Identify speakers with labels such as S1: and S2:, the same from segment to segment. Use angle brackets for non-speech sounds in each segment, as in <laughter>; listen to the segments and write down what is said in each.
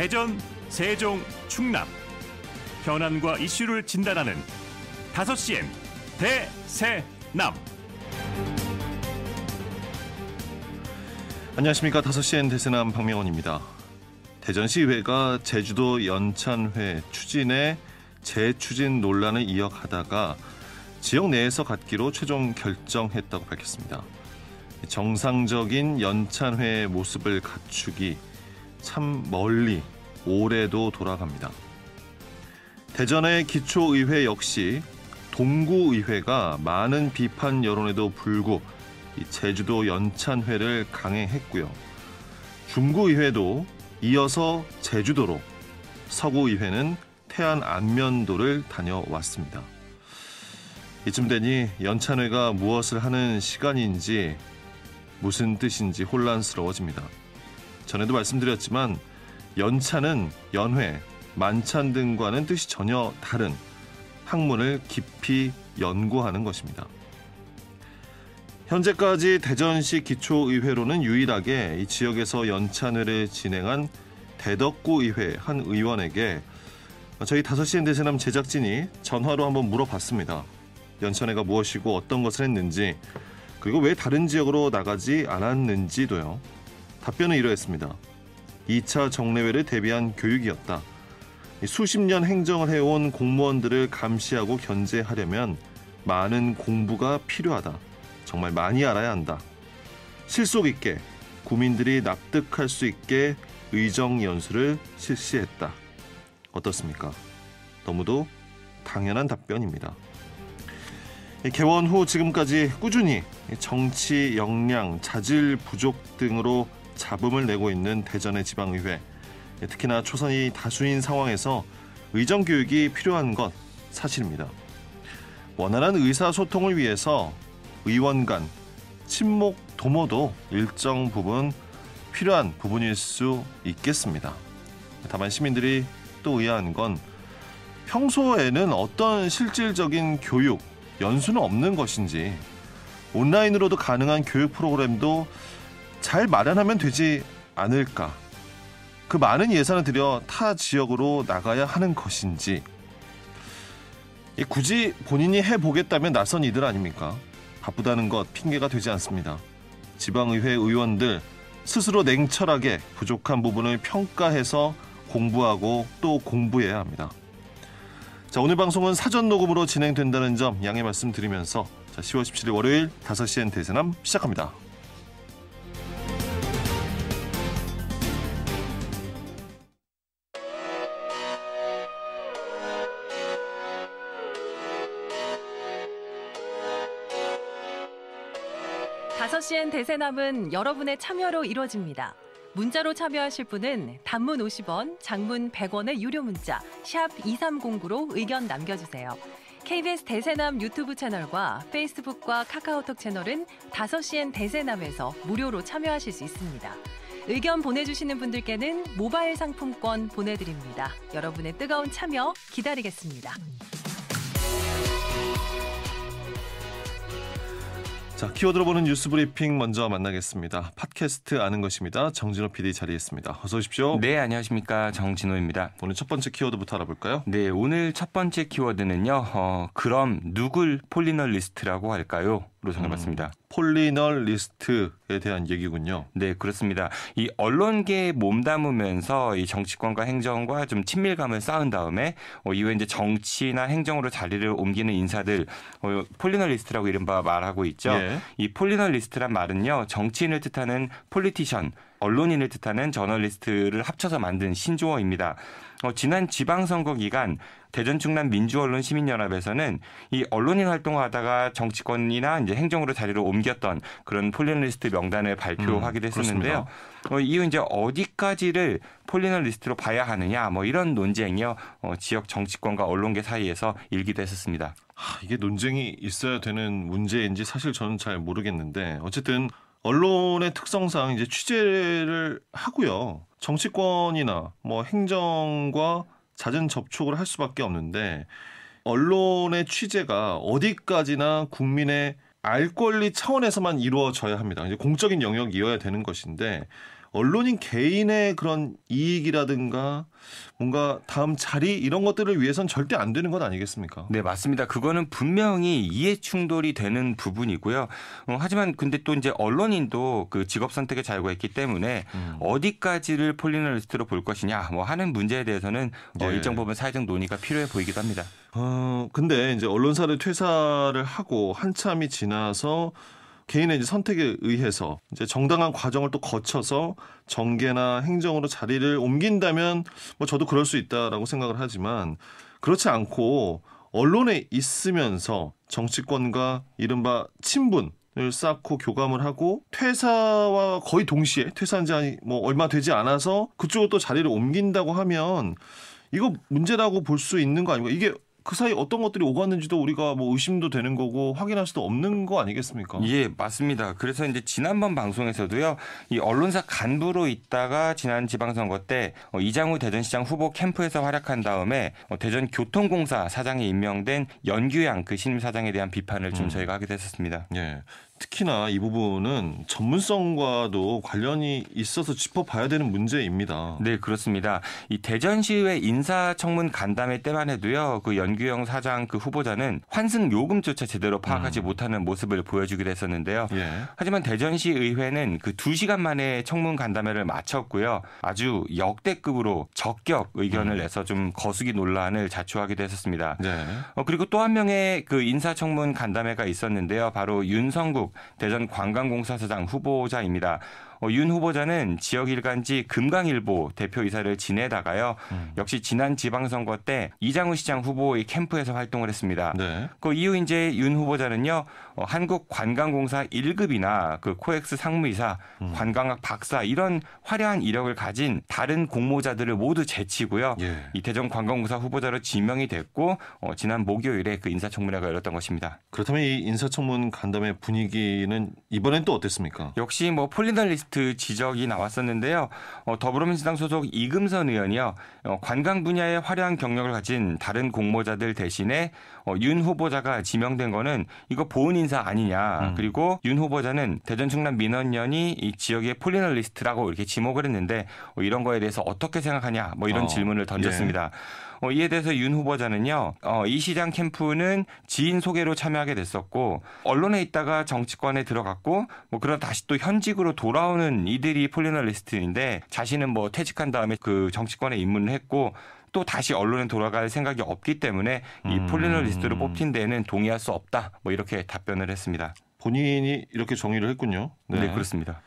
S1: 대전, 세종, 충남 현안과 이슈를 진단하는 5시엔 대세남
S2: 안녕하십니까 5시엔 대세남 박명원입니다. 대전시의회가 제주도 연찬회 추진에 재추진 논란을 이어가다가 지역 내에서 갖기로 최종 결정했다고 밝혔습니다. 정상적인 연찬회의 모습을 갖추기 참 멀리 올해도 돌아갑니다. 대전의 기초의회 역시 동구의회가 많은 비판 여론에도 불구 제주도 연찬회를 강행했고요. 중구의회도 이어서 제주도로 서구의회는 태안 안면도를 다녀왔습니다. 이쯤 되니 연찬회가 무엇을 하는 시간인지 무슨 뜻인지 혼란스러워집니다. 전에도 말씀드렸지만 연찬은 연회, 만찬 등과는 뜻이 전혀 다른 학문을 깊이 연구하는 것입니다. 현재까지 대전시 기초의회로는 유일하게 이 지역에서 연찬회를 진행한 대덕구의회 한 의원에게 저희 5시엔 대세남 제작진이 전화로 한번 물어봤습니다. 연찬회가 무엇이고 어떤 것을 했는지 그리고 왜 다른 지역으로 나가지 않았는지도요. 답변은 이러했습니다. 2차 정례회를 대비한 교육이었다. 수십 년 행정을 해온 공무원들을 감시하고 견제하려면 많은 공부가 필요하다. 정말 많이 알아야 한다. 실속 있게 국민들이 납득할 수 있게 의정 연수를 실시했다. 어떻습니까? 너무도 당연한 답변입니다. 개원 후 지금까지 꾸준히 정치 역량, 자질 부족 등으로 잡음을 내고 있는 대전의 지방의회. 특히나 초선이 다수인 상황에서 의정 교육이 필요한 것 사실입니다. 원활한 의사소통을 위해서 의원 간 친목 도모도 일정 부분 필요한 부분일 수 있겠습니다. 다만 시민들이 또 의아한 건 평소에는 어떤 실질적인 교육, 연수는 없는 것인지 온라인으로도 가능한 교육 프로그램도 잘 마련하면 되지 않을까. 그 많은 예산을 들여 타 지역으로 나가야 하는 것인지 굳이 본인이 해보겠다면 나선 이들 아닙니까? 바쁘다는 것 핑계가 되지 않습니다. 지방의회 의원들 스스로 냉철하게 부족한 부분을 평가해서 공부하고 또 공부해야 합니다. 자, 오늘 방송은 사전 녹음으로 진행된다는 점 양해 말씀드리면서 자, 10월 17일 월요일 5시엔 대세남 시작합니다.
S3: 시엔 대세남은 여러분의 참여로 이루어집니다. 문자로 참여하실 분은 단문 50원, 장문 100원의 유료 문자 샵 2309로 의견 남겨주세요. KBS 대세남 유튜브 채널과 페이스북과 카카오톡 채널은 5시엔 대세남에서 무료로 참여하실 수 있습니다. 의견 보내주시는 분들께는 모바일 상품권 보내드립니다. 여러분의 뜨거운 참여 기다리겠습니다.
S2: 자, 키워드로 보는 뉴스 브리핑 먼저 만나겠습니다. 팟캐스트 아는 것입니다. 정진호 PD 자리했습니다. 어서 오십시오.
S4: 네, 안녕하십니까. 정진호입니다.
S2: 오늘 첫 번째 키워드부터 알아볼까요?
S4: 네, 오늘 첫 번째 키워드는요. 어, 그럼 누굴 폴리널리스트라고 할까요? 로 정해봤습니다. 음,
S2: 폴리널리스트에 대한 얘기군요.
S4: 네, 그렇습니다. 이 언론계에 몸담으면서 이 정치권과 행정과 좀 친밀감을 쌓은 다음에 어, 이후에 이제 정치나 행정으로 자리를 옮기는 인사들 어, 폴리널리스트라고 이른바 말하고 있죠. 예. 이 폴리널리스트란 말은요, 정치인을 뜻하는 politician, 언론인을 뜻하는 저널리스트를 합쳐서 만든 신조어입니다. 어, 지난 지방선거 기간 대전 충남 민주언론 시민연합에서는 이 언론인 활동하다가 정치권이나 이제 행정으로 자리를 옮겼던 그런 폴리널리스트 명단을 발표하기도 음, 했었는데요. 어, 이후 이제 어디까지를 폴리널리스트로 봐야 하느냐 뭐 이런 논쟁이요 어, 지역 정치권과 언론계 사이에서 일기도 했었습니다.
S2: 아, 이게 논쟁이 있어야 되는 문제인지 사실 저는 잘 모르겠는데 어쨌든 언론의 특성상 이제 취재를 하고요. 정치권이나 뭐 행정과 잦은 접촉을 할 수밖에 없는데 언론의 취재가 어디까지나 국민의 알 권리 차원에서만 이루어져야 합니다. 이제 공적인 영역이어야 되는 것인데 언론인 개인의 그런 이익이라든가 뭔가 다음 자리 이런 것들을 위해선 절대 안 되는 것 아니겠습니까?
S4: 네, 맞습니다. 그거는 분명히 이해 충돌이 되는 부분이고요. 어, 하지만 근데 또 이제 언론인도 그 직업 선택의 자유가 있기 때문에
S2: 음.
S4: 어디까지를 폴리널리스트로 볼 것이냐 뭐 하는 문제에 대해서는 어,
S2: 네.
S4: 일정 부분 사회적 논의가 필요해 보이기도 합니다.
S2: 어, 근데 이제 언론사를 퇴사를 하고 한참이 지나서 개인의 이제 선택에 의해서 이제 정당한 과정을 또 거쳐서 정계나 행정으로 자리를 옮긴다면 뭐 저도 그럴 수 있다라고 생각을 하지만 그렇지 않고 언론에 있으면서 정치권과 이른바 친분 을 쌓고 교감을 하고 퇴사와 거의 동시에 퇴사한 지뭐 얼마 되지 않아서 그쪽으로 또 자리를 옮긴다고 하면 이거 문제라고 볼 수 있는 거 아닙니까? 이게 그 사이 어떤 것들이 오갔는지도 우리가 뭐 의심도 되는 거고 확인할 수도 없는 거 아니겠습니까?
S4: 예, 맞습니다. 그래서 이제 지난번 방송에서도요, 이 언론사 간부로 있다가 지난 지방선거 때 어, 이장우 대전시장 후보 캠프에서 활약한 다음에 어, 대전 교통공사 사장에 임명된 연규양 그 신임 사장에 대한 비판을 좀
S2: 음.
S4: 저희가 하게 됐었습니다.
S2: 예. 특히나 이 부분은 전문성과도 관련이 있어서 짚어봐야 되는 문제입니다.
S4: 네, 그렇습니다. 이 대전시의회 인사청문 간담회 때만 해도요, 그 연규영 사장 그 후보자는 환승 요금조차 제대로 파악하지
S2: 음.
S4: 못하는 모습을 보여주기도 했었는데요.
S2: 예.
S4: 하지만 대전시 의회는 그 2시간 만에 청문 간담회를 마쳤고요. 아주 역대급으로 적격 의견을
S2: 음.
S4: 내서 좀 거수기 논란을 자초하기도 했었습니다.
S2: 네.
S4: 어, 그리고 또 한 명의 그 인사청문 간담회가 있었는데요. 바로 윤성국 대전 관광공사사장 후보자입니다. 어, 윤 후보자는 지역 일간지 금강일보 대표이사를 지내다가요.
S2: 음.
S4: 역시 지난 지방선거 때 이장우 시장 후보의 캠프에서 활동을 했습니다.
S2: 네.
S4: 그 이후 이제 윤 후보자는요 어, 한국관광공사 1급이나 그 코엑스 상무이사,
S2: 음.
S4: 관광학 박사 이런 화려한 이력을 가진 다른 공모자들을 모두 제치고요.
S2: 예.
S4: 이 대전관광공사 후보자로 지명이 됐고 어, 지난 목요일에 그 인사청문회가 열렸던 것입니다.
S2: 그렇다면 이 인사청문 간담회 분위기는 이번엔 또 어땠습니까?
S4: 역시 뭐 폴리널리스트 지적이 나왔었는데요. 어, 더불어민주당 소속 이금선 의원이요. 어, 관광 분야의 화려한 경력을 가진 다른 공모자들 대신에 어, 윤 후보자가 지명된 거는 이거 보은 인사 아니냐.
S2: 음.
S4: 그리고 윤 후보자는 대전 충남 민원연이 이 지역의 폴리널리스트라고 이렇게 지목을 했는데 어, 이런 거에 대해서 어떻게 생각하냐. 뭐 이런
S2: 어,
S4: 질문을 던졌습니다. 어, 이에 대해서 윤 후보자는요, 어, 이 시장 캠프는 지인 소개로 참여하게 됐었고, 언론에 있다가 정치권에 들어갔고, 뭐, 그러다 다시 또 현직으로 돌아오는 이들이 폴리널리스트인데, 자신은 뭐 퇴직한 다음에 그 정치권에 입문을 했고, 또 다시 언론에 돌아갈 생각이 없기 때문에 이
S2: 음.
S4: 폴리널리스트로 뽑힌 데는 동의할 수 없다. 뭐 이렇게 답변을 했습니다.
S2: 본인이 이렇게 정의를 했군요.
S4: 네, 그렇습니다.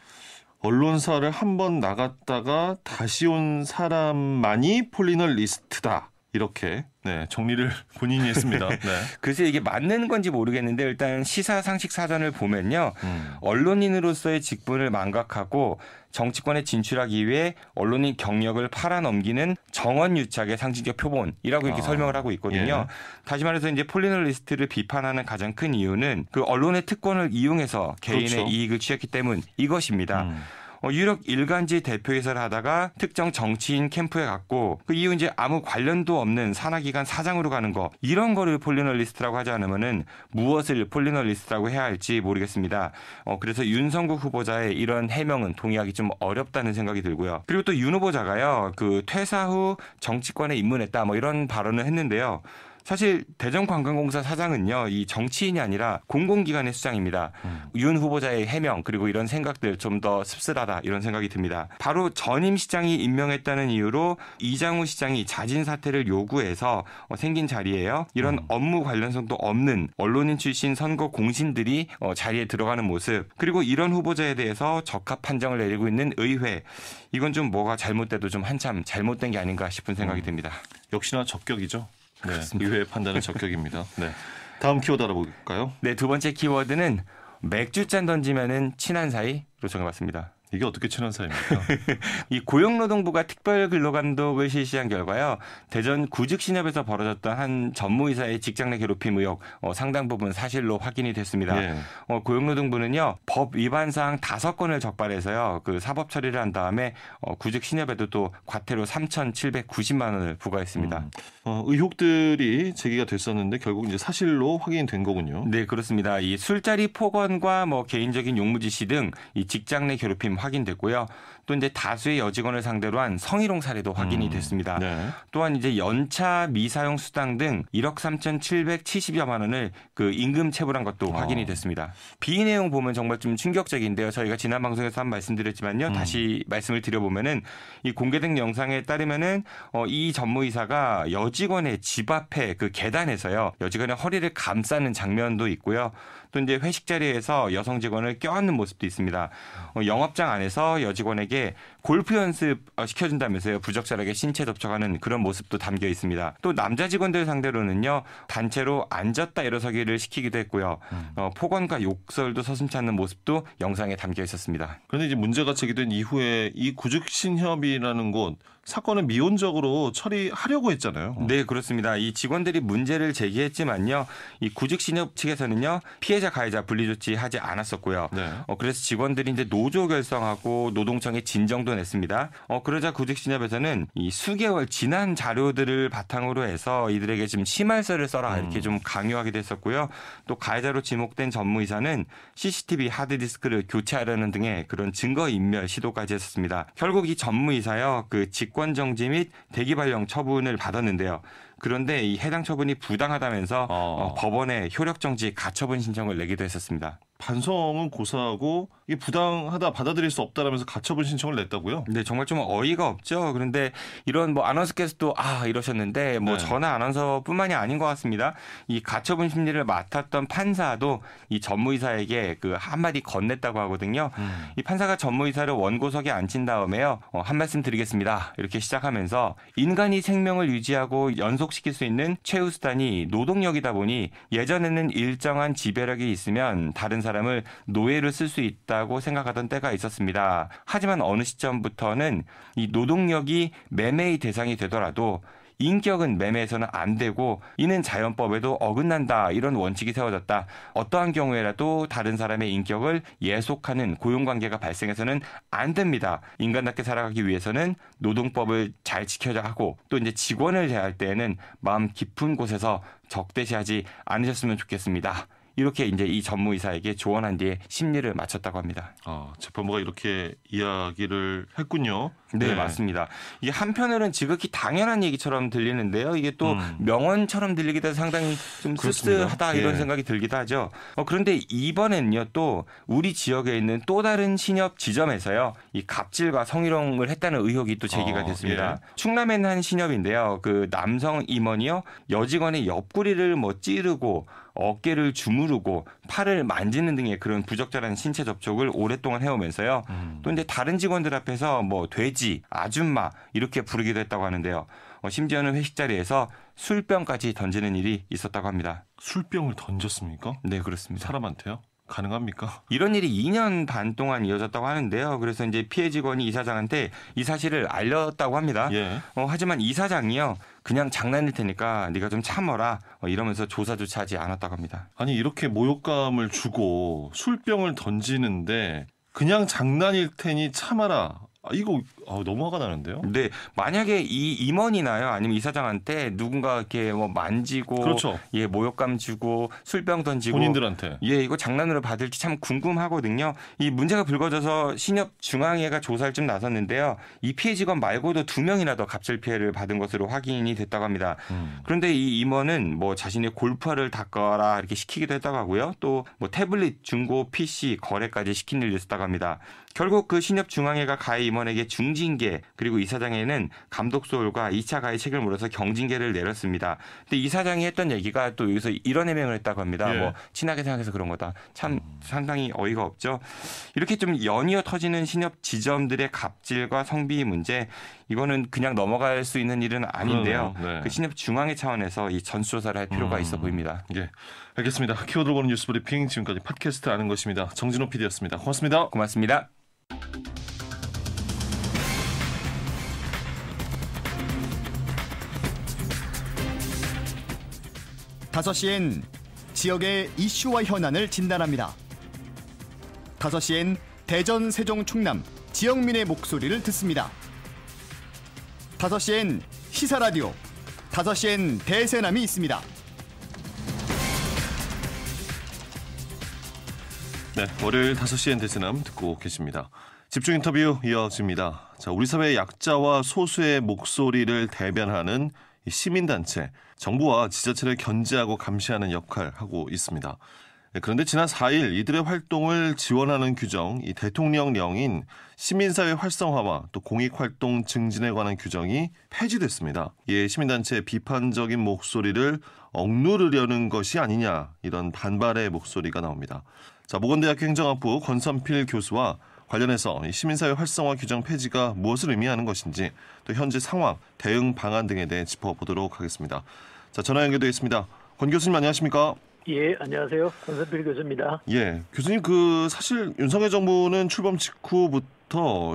S2: 언론사를 한 번 나갔다가 다시 온 사람만이 폴리널리스트다. 이렇게 네, 정리를 <laughs> 본인이 했습니다. 네. <laughs>
S4: 글쎄 이게 맞는 건지 모르겠는데 일단 시사 상식 사전을 보면요.
S2: 음.
S4: 언론인으로서의 직분을 망각하고 정치권에 진출하기 위해 언론인 경력을 팔아넘기는 정언유착의 상징적 표본이라고 이렇게
S2: 아,
S4: 설명을 하고 있거든요.
S2: 예.
S4: 다시 말해서 이제 폴리널리스트를 비판하는 가장 큰 이유는 그 언론의 특권을 이용해서 개인의
S2: 그렇죠.
S4: 이익을 취했기 때문인 것입니다.
S2: 음.
S4: 어, 유력 일간지 대표이사를 하다가 특정 정치인 캠프에 갔고 그 이후 이제 아무 관련도 없는 산하기관 사장으로 가는 거 이런 거를 폴리널리스트라고 하지 않으면은 무엇을 폴리널리스트라고 해야 할지 모르겠습니다. 어, 그래서 윤성국 후보자의 이런 해명은 동의하기 좀 어렵다는 생각이 들고요. 그리고 또 윤 후보자가요 그 퇴사 후 정치권에 입문했다 뭐 이런 발언을 했는데요. 사실 대전관광공사 사장은요 이 정치인이 아니라 공공기관의 수장입니다.
S2: 음.
S4: 윤 후보자의 해명 그리고 이런 생각들 좀 더 씁쓸하다 이런 생각이 듭니다. 바로 전임 시장이 임명했다는 이유로 이장우 시장이 자진 사퇴를 요구해서 어, 생긴 자리예요. 이런
S2: 음.
S4: 업무 관련성도 없는 언론인 출신 선거 공신들이 어, 자리에 들어가는 모습 그리고 이런 후보자에 대해서 적합 판정을 내리고 있는 의회 이건 좀 뭐가 잘못돼도 좀 한참 잘못된 게 아닌가 싶은 생각이
S2: 음.
S4: 듭니다.
S2: 역시나 적격이죠. 네. 의회의 판단은 적격입니다. 네. <laughs> 다음 키워드 알아볼까요?
S4: 네, 두 번째 키워드는 맥주잔 던지면은 친한 사이로 정해봤습니다.
S2: 이게 어떻게 친한 사이입니까? <laughs>
S4: 이 고용노동부가 특별 근로감독을 실시한 결과요. 대전 구직신협에서 벌어졌던 한 전무이사의 직장 내 괴롭힘 의혹 어, 상당 부분 사실로 확인이 됐습니다.
S2: 예.
S4: 어, 고용노동부는요 법 위반 사항 다섯 건을 적발해서요 그 사법 처리를 한 다음에 어, 구직신협에도 또 과태료 3,790만 원을 부과했습니다.
S2: 음. 어, 의혹들이 제기가 됐었는데 결국 이제 사실로 확인된 거군요.
S4: 네 그렇습니다. 이 술자리 폭언과 뭐 개인적인 용무지시 등 이 직장 내 괴롭힘 확인됐고요. 또 이제 다수의 여직원을 상대로 한 성희롱 사례도 확인이
S2: 음,
S4: 됐습니다.
S2: 네.
S4: 또한 이제 연차 미사용 수당 등 1억 3,770여만 원을 그 임금 체불한 것도
S2: 어.
S4: 확인이 됐습니다. 비위 내용 보면 정말 좀 충격적인데요. 저희가 지난 방송에서 한 말씀드렸지만요.
S2: 음.
S4: 다시 말씀을 드려보면은 이 공개된 영상에 따르면은 어, 이 전무이사가 여직원의 집 앞에 그 계단에서요. 여직원의 허리를 감싸는 장면도 있고요. 또 이제 회식 자리에서 여성 직원을 껴안는 모습도 있습니다. 어, 영업장 안에서 여직원에게 골프 연습 어, 시켜준다면서요. 부적절하게 신체 접촉하는 그런 모습도 담겨 있습니다. 또 남자 직원들 상대로는요. 단체로 앉았다 일어서기를 시키기도 했고요. 어, 폭언과 욕설도 서슴지 않는 모습도 영상에 담겨 있었습니다.
S2: 그런데 이제 문제가 제기된 이후에 이 구직신협이라는 곳 사건을 미온적으로 처리하려고 했잖아요.
S4: 네, 그렇습니다. 이 직원들이 문제를 제기했지만요. 이 구직신협 측에서는요. 피해자 가해자 분리 조치 하지 않았었고요.
S2: 네.
S4: 어, 그래서 직원들이 이제 노조 결성하고 노동청에 진정도 냈습니다. 어, 그러자 구직신협에서는 이 수개월 지난 자료들을 바탕으로 해서 이들에게 지금 심할서를 써라 이렇게 좀 강요하기도 했었고요. 또 가해자로 지목된 전무이사는 CCTV 하드디스크를 교체하려는 등의 그런 증거 인멸 시도까지 했었습니다. 결국 이 전무이사요 그 직권 정지 및 대기 발령 처분을 받았는데요. 그런데 이 해당 처분이 부당하다면서
S2: 어.
S4: 어, 법원에 효력 정지 가처분 신청을 내기도 했었습니다.
S2: 반성은 고사하고 이게 부당하다 받아들일 수 없다라면서 가처분 신청을 냈다고요?
S4: 네, 정말 좀 어이가 없죠. 그런데 이런 뭐 아나운서께서도 아 이러셨는데 뭐
S2: 네.
S4: 전화 아나운서뿐만이 아닌 것 같습니다. 이 가처분 심리를 맡았던 판사도 이 전무이사에게 그 한마디 건넸다고 하거든요.
S2: 음.
S4: 이 판사가 전무이사를 원고석에 앉힌 다음에요. 어, 한 말씀 드리겠습니다. 이렇게 시작하면서 인간이 생명을 유지하고 연속시킬 수 있는 최후 수단이 노동력이다 보니 예전에는 일정한 지배력이 있으면 다른 사람을 노예로 쓸 수 있다 고 생각하던 때가 있었습니다. 하지만 어느 시점부터는 이 노동력이 매매의 대상이 되더라도 인격은 매매해서는 안 되고 이는 자연법에도 어긋난다 이런 원칙이 세워졌다. 어떠한 경우에라도 다른 사람의 인격을 예속하는 고용관계가 발생해서는 안 됩니다. 인간답게 살아가기 위해서는 노동법을 잘 지켜야 하고 또 이제 직원을 대할 때에는 마음 깊은 곳에서 적대시하지 않으셨으면 좋겠습니다. 이렇게 이제 이 전무이사에게 조언한 뒤에 심리를 마쳤다고 합니다.
S2: 아, 재판부가 이렇게 이야기를 했군요.
S4: 네, 맞습니다. 이게 한편으로는 지극히 당연한 얘기처럼 들리는데요. 이게 또
S2: 음.
S4: 명언처럼 들리기도 해서 상당히 좀
S2: 그렇습니다.
S4: 씁쓸하다 이런
S2: 예.
S4: 생각이 들기도 하죠. 어, 그런데 이번엔요 또 우리 지역에 있는 또 다른 신협 지점에서요 이 갑질과 성희롱을 했다는 의혹이 또 제기가
S2: 어,
S4: 됐습니다.
S2: 예.
S4: 충남에 있는 한 신협인데요. 그 남성 임원이요 여직원의 옆구리를 뭐 찌르고 어깨를 주무르고 팔을 만지는 등의 그런 부적절한 신체 접촉을 오랫동안 해오면서요.
S2: 음.
S4: 또 이제 다른 직원들 앞에서 뭐 돼지, 아줌마 이렇게 부르기도 했다고 하는데요. 어, 심지어는 회식 자리에서 술병까지 던지는 일이 있었다고 합니다.
S2: 술병을 던졌습니까?
S4: 네, 그렇습니다.
S2: 사람한테요? 가능합니까? <laughs>
S4: 이런 일이 2년 반 동안 이어졌다고 하는데요. 그래서 이제 피해 직원이 이사장한테 이 사실을 알렸다고 합니다.
S2: 예.
S4: 어, 하지만 이사장이요. 그냥 장난일 테니까 네가 좀 참어라. 어, 이러면서 조사조차 하지 않았다고 합니다.
S2: 아니 이렇게 모욕감을 주고 술병을 던지는데 그냥 장난일 테니 참아라. 아, 이거 아, 너무 화가 나는데요.
S4: 근데 만약에 이 임원이나요 아니면 이사장한테 누군가 이렇게 뭐 만지고
S2: 그렇죠.
S4: 예 모욕감 주고 술병 던지고
S2: 본인들한테.
S4: 예 이거 장난으로 받을지 참 궁금하거든요. 이 문제가 불거져서 신협 중앙회가 조사를 좀 나섰는데요. 이 피해 직원 말고도 두 명이나 더 갑질 피해를 받은 것으로 확인이 됐다고 합니다.
S2: 음.
S4: 그런데 이 임원은 뭐 자신의 골프화를 닦아라 이렇게 시키기도 했다고 하고요. 또 뭐 태블릿 중고 PC 거래까지 시킨 일도 있었다고 합니다. 결국 그 신협 중앙회가 가해 임원에게 중 징계 그리고 이사장에는 감독 소홀과 2차 가해 책임을 물어서 경징계를 내렸습니다. 근데 이사장이 했던 얘기가 또 여기서 이런 해명을 했다고 합니다.
S2: 예.
S4: 뭐 친하게 생각해서 그런 거다. 참 상당히 어이가 없죠. 이렇게 좀 연이어 터지는 신협 지점들의 갑질과 성비위 문제 이거는 그냥 넘어갈 수 있는 일은 아닌데요.
S2: 네.
S4: 그 신협 중앙회 차원에서 이 전수조사를 할 필요가
S2: 음.
S4: 있어 보입니다.
S2: 예. 알겠습니다. 키워드 보는 뉴스 브리핑 지금까지 팟캐스트 아는 것입니다. 정진호 PD였습니다. 고맙습니다.
S4: 고맙습니다.
S5: 다섯 시엔 지역의 이슈와 현안을 진단합니다. 다섯 시엔 대전, 세종, 충남 지역민의 목소리를 듣습니다. 다섯 시엔 시사 라디오, 다섯 시엔 대세남이 있습니다.
S2: 네, 월요일 5시엔 대세남 듣고 계십니다. 집중 인터뷰 이어집니다. 자, 우리 사회의 약자와 소수의 목소리를 대변하는 이 시민단체, 정부와 지자체를 견제하고 감시하는 역할 하고 있습니다. 네, 그런데 지난 4일 이들의 활동을 지원하는 규정, 이 대통령령인 시민사회 활성화와 또 공익활동 증진에 관한 규정이 폐지됐습니다. 이에 시민단체의 비판적인 목소리를 억누르려는 것이 아니냐 이런 반발의 목소리가 나옵니다. 자, 모건대학교 행정학부 권선필 교수와 관련해서 이 시민사회 활성화 규정 폐지가 무엇을 의미하는 것인지 또 현재 상황, 대응 방안 등에 대해 짚어보도록 하겠습니다. 자, 전화 연결되어 있습니다. 권 교수님 안녕하십니까?
S6: 예, 안녕하세요. 권선필 교수입니다.
S2: 예, 교수님 그 사실 윤석열 정부는 출범 직후부터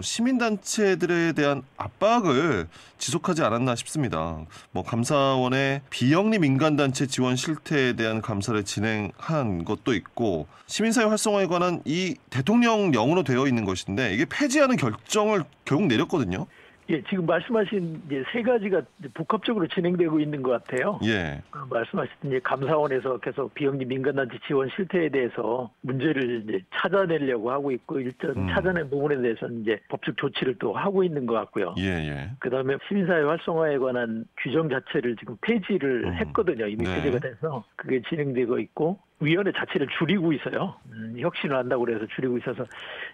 S2: 시민단체들에 대한 압박을 지속하지 않았나 싶습니다. 뭐 감사원의 비영리 민간단체 지원 실태에 대한 감사를 진행한 것도 있고 시민사회 활성화에 관한 이 대통령령으로 되어 있는 것인데 이게 폐지하는 결정을 결국 내렸거든요.
S6: 예, 지금 말씀하신 이제 세 가지가 이제 복합적으로 진행되고 있는 것 같아요.
S2: 예,
S6: 어, 말씀하셨던 이제 감사원에서 계속 비영리 민간단체 지원 실태에 대해서 문제를 이제 찾아내려고 하고 있고 일단
S2: 음.
S6: 찾아낸 부분에 대해서는 이제 법적 조치를 또 하고 있는 것 같고요.
S2: 예, 예.
S6: 그다음에 시민사회 활성화에 관한 규정 자체를 지금 폐지를
S2: 음.
S6: 했거든요. 이미
S2: 네.
S6: 폐지가 돼서 그게 진행되고 있고 위원회 자체를 줄이고 있어요. 음, 혁신을 한다고 그래서 줄이고 있어서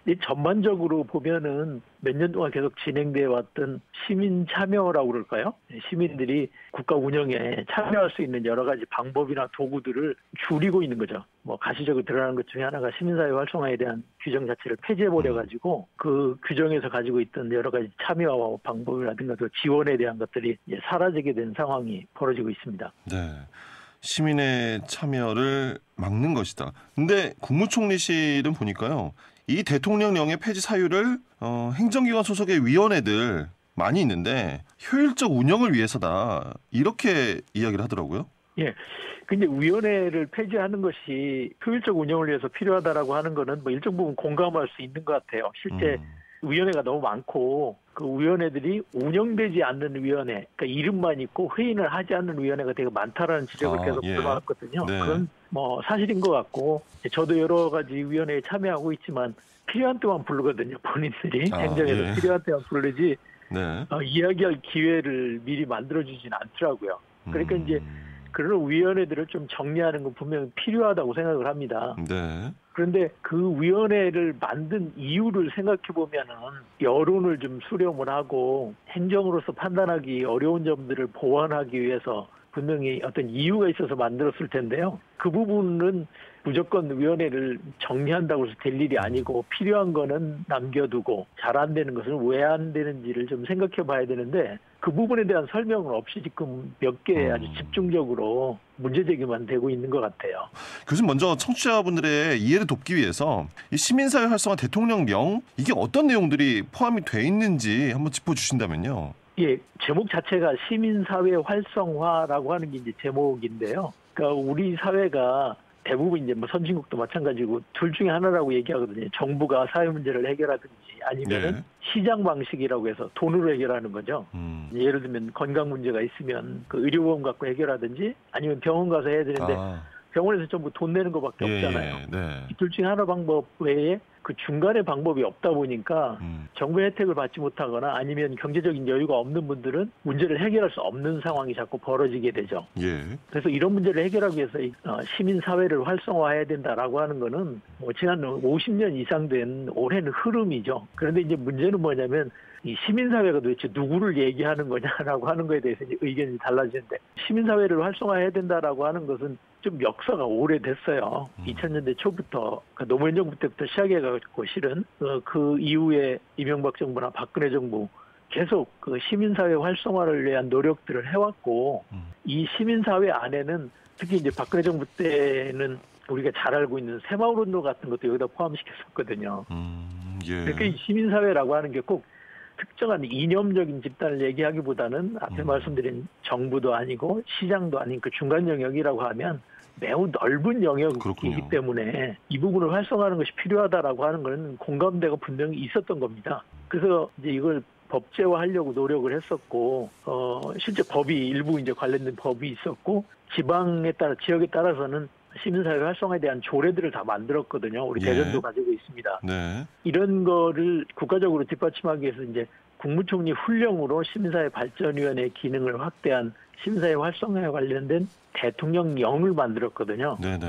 S6: 이 전반적으로 보면은 몇 년 동안 계속 진행돼 왔던 시민 참여라고 그럴까요? 시민들이 국가 운영에 참여할 수 있는 여러 가지 방법이나 도구들을 줄이고 있는 거죠. 뭐 가시적으로 드러나는 것 중에 하나가 시민사회 활성화에 대한 규정 자체를 폐지해 버려 가지고 그 규정에서 가지고 있던 여러 가지 참여와 방법이라든가 또 지원에 대한 것들이 사라지게 된 상황이 벌어지고 있습니다.
S2: 네. 시민의 참여를 막는 것이다. 근데 국무총리실은 보니까요. 이 대통령령의 폐지 사유를 어, 행정기관 소속의 위원회들 많이 있는데 효율적 운영을 위해서다. 이렇게 이야기를 하더라고요.
S6: 예. 근데 위원회를 폐지하는 것이 효율적 운영을 위해서 필요하다라고 하는 거는 뭐 일정 부분 공감할 수 있는 것 같아요. 실제
S2: 음.
S6: 위원회가 너무 많고 그 위원회들이 운영되지 않는 위원회, 그러니까 이름만 있고 회의를 하지 않는 위원회가 되게 많다라는 지적을
S2: 아,
S6: 계속
S2: 예.
S6: 들어왔거든요.
S2: 네.
S6: 그건 뭐 사실인 것 같고 저도 여러 가지 위원회에 참여하고 있지만 필요한 때만 부르거든요. 본인들이
S2: 아,
S6: 행정에서
S2: 예.
S6: 필요한 때만 부르지
S2: 네.
S6: 어, 이야기할 기회를 미리 만들어주진 않더라고요. 그러니까
S2: 음.
S6: 이제 그런 위원회들을 좀 정리하는 건 분명히 필요하다고 생각을 합니다.
S2: 네.
S6: 그런데 그 위원회를 만든 이유를 생각해 보면은 여론을 좀 수렴을 하고 행정으로서 판단하기 어려운 점들을 보완하기 위해서 분명히 어떤 이유가 있어서 만들었을 텐데요. 그 부분은 무조건 위원회를 정리한다고 해서 될 일이 아니고 필요한 거는 남겨두고 잘 안 되는 것은 왜 안 되는지를 좀 생각해 봐야 되는데 그 부분에 대한 설명은 없이 지금 몇개
S2: 음.
S6: 아주 집중적으로 문제 제기만 되고 있는 것 같아요.
S2: 교수님 먼저 청취자분들의 이해를 돕기 위해서 이 시민사회 활성화 대통령령 이게 어떤 내용들이 포함이 돼 있는지 한번 짚어주신다면요.
S6: 예, 제목 자체가 시민사회 활성화라고 하는 게 이제 제목인데요. 그러니까 우리 사회가 대부분 이제 뭐 선진국도 마찬가지고 둘 중에 하나라고 얘기하거든요. 정부가 사회 문제를 해결하든지 아니면은
S2: 네.
S6: 시장 방식이라고 해서 돈으로 해결하는 거죠.
S2: 음.
S6: 예를 들면 건강 문제가 있으면 그 의료보험 갖고 해결하든지 아니면 병원 가서 해야 되는데
S2: 아,
S6: 병원에서 전부 돈 내는 것밖에
S2: 예,
S6: 없잖아요.
S2: 예, 네.
S6: 이둘 중에 하나 방법 외에 그 중간에 방법이 없다 보니까
S2: 음.
S6: 정부 혜택을 받지 못하거나 아니면 경제적인 여유가 없는 분들은 문제를 해결할 수 없는 상황이 자꾸 벌어지게 되죠.
S2: 예.
S6: 그래서 이런 문제를 해결하기 위해서 이, 어, 시민 사회를 활성화해야 된다라고 하는 거는 뭐 지난 50년 이상 된 오랜 흐름이죠. 그런데 이제 문제는 뭐냐면 이 시민 사회가 도대체 누구를 얘기하는 거냐라고 하는 거에 대해서 이제 의견이 달라지는데 시민 사회를 활성화해야 된다라고 하는 것은 좀 역사가 오래됐어요.
S2: 음.
S6: 2000년대 초부터 그 노무현 정부 때부터 시작해가지고 실은 어, 그 이후에 이명박 정부나 박근혜 정부 계속 그 시민사회 활성화를 위한 노력들을 해왔고
S2: 음.
S6: 이 시민사회 안에는 특히 이제 박근혜 정부 때는 우리가 잘 알고 있는 새마을 운동 같은 것도 여기다 포함시켰었거든요.
S2: 음. 예.
S6: 그러니까 이 시민사회라고 하는 게 꼭 특정한 이념적인 집단을 얘기하기보다는 앞에
S2: 음.
S6: 말씀드린 정부도 아니고 시장도 아닌 그 중간 영역이라고 하면 매우 넓은 영역이기. 때문에 이 부분을 활성화하는 것이 필요하다라고 하는 것은 공감대가 분명히 있었던 겁니다. 그래서 이제 이걸 법제화하려고 노력을 했었고 어 실제 법이 일부 이제 관련된 법이 있었고 지방에 따라 지역에 따라서는 시민사회 활성화에 대한 조례들을 다 만들었거든요. 우리
S2: 예.
S6: 대전도 가지고 있습니다.
S2: 네.
S6: 이런 거를 국가적으로 뒷받침하기 위해서 이제 국무총리 훈령으로 시민사회 발전위원회 기능을 확대한 시민사회 활성화에 관련된 대통령령을 만들었거든요.
S2: 네네.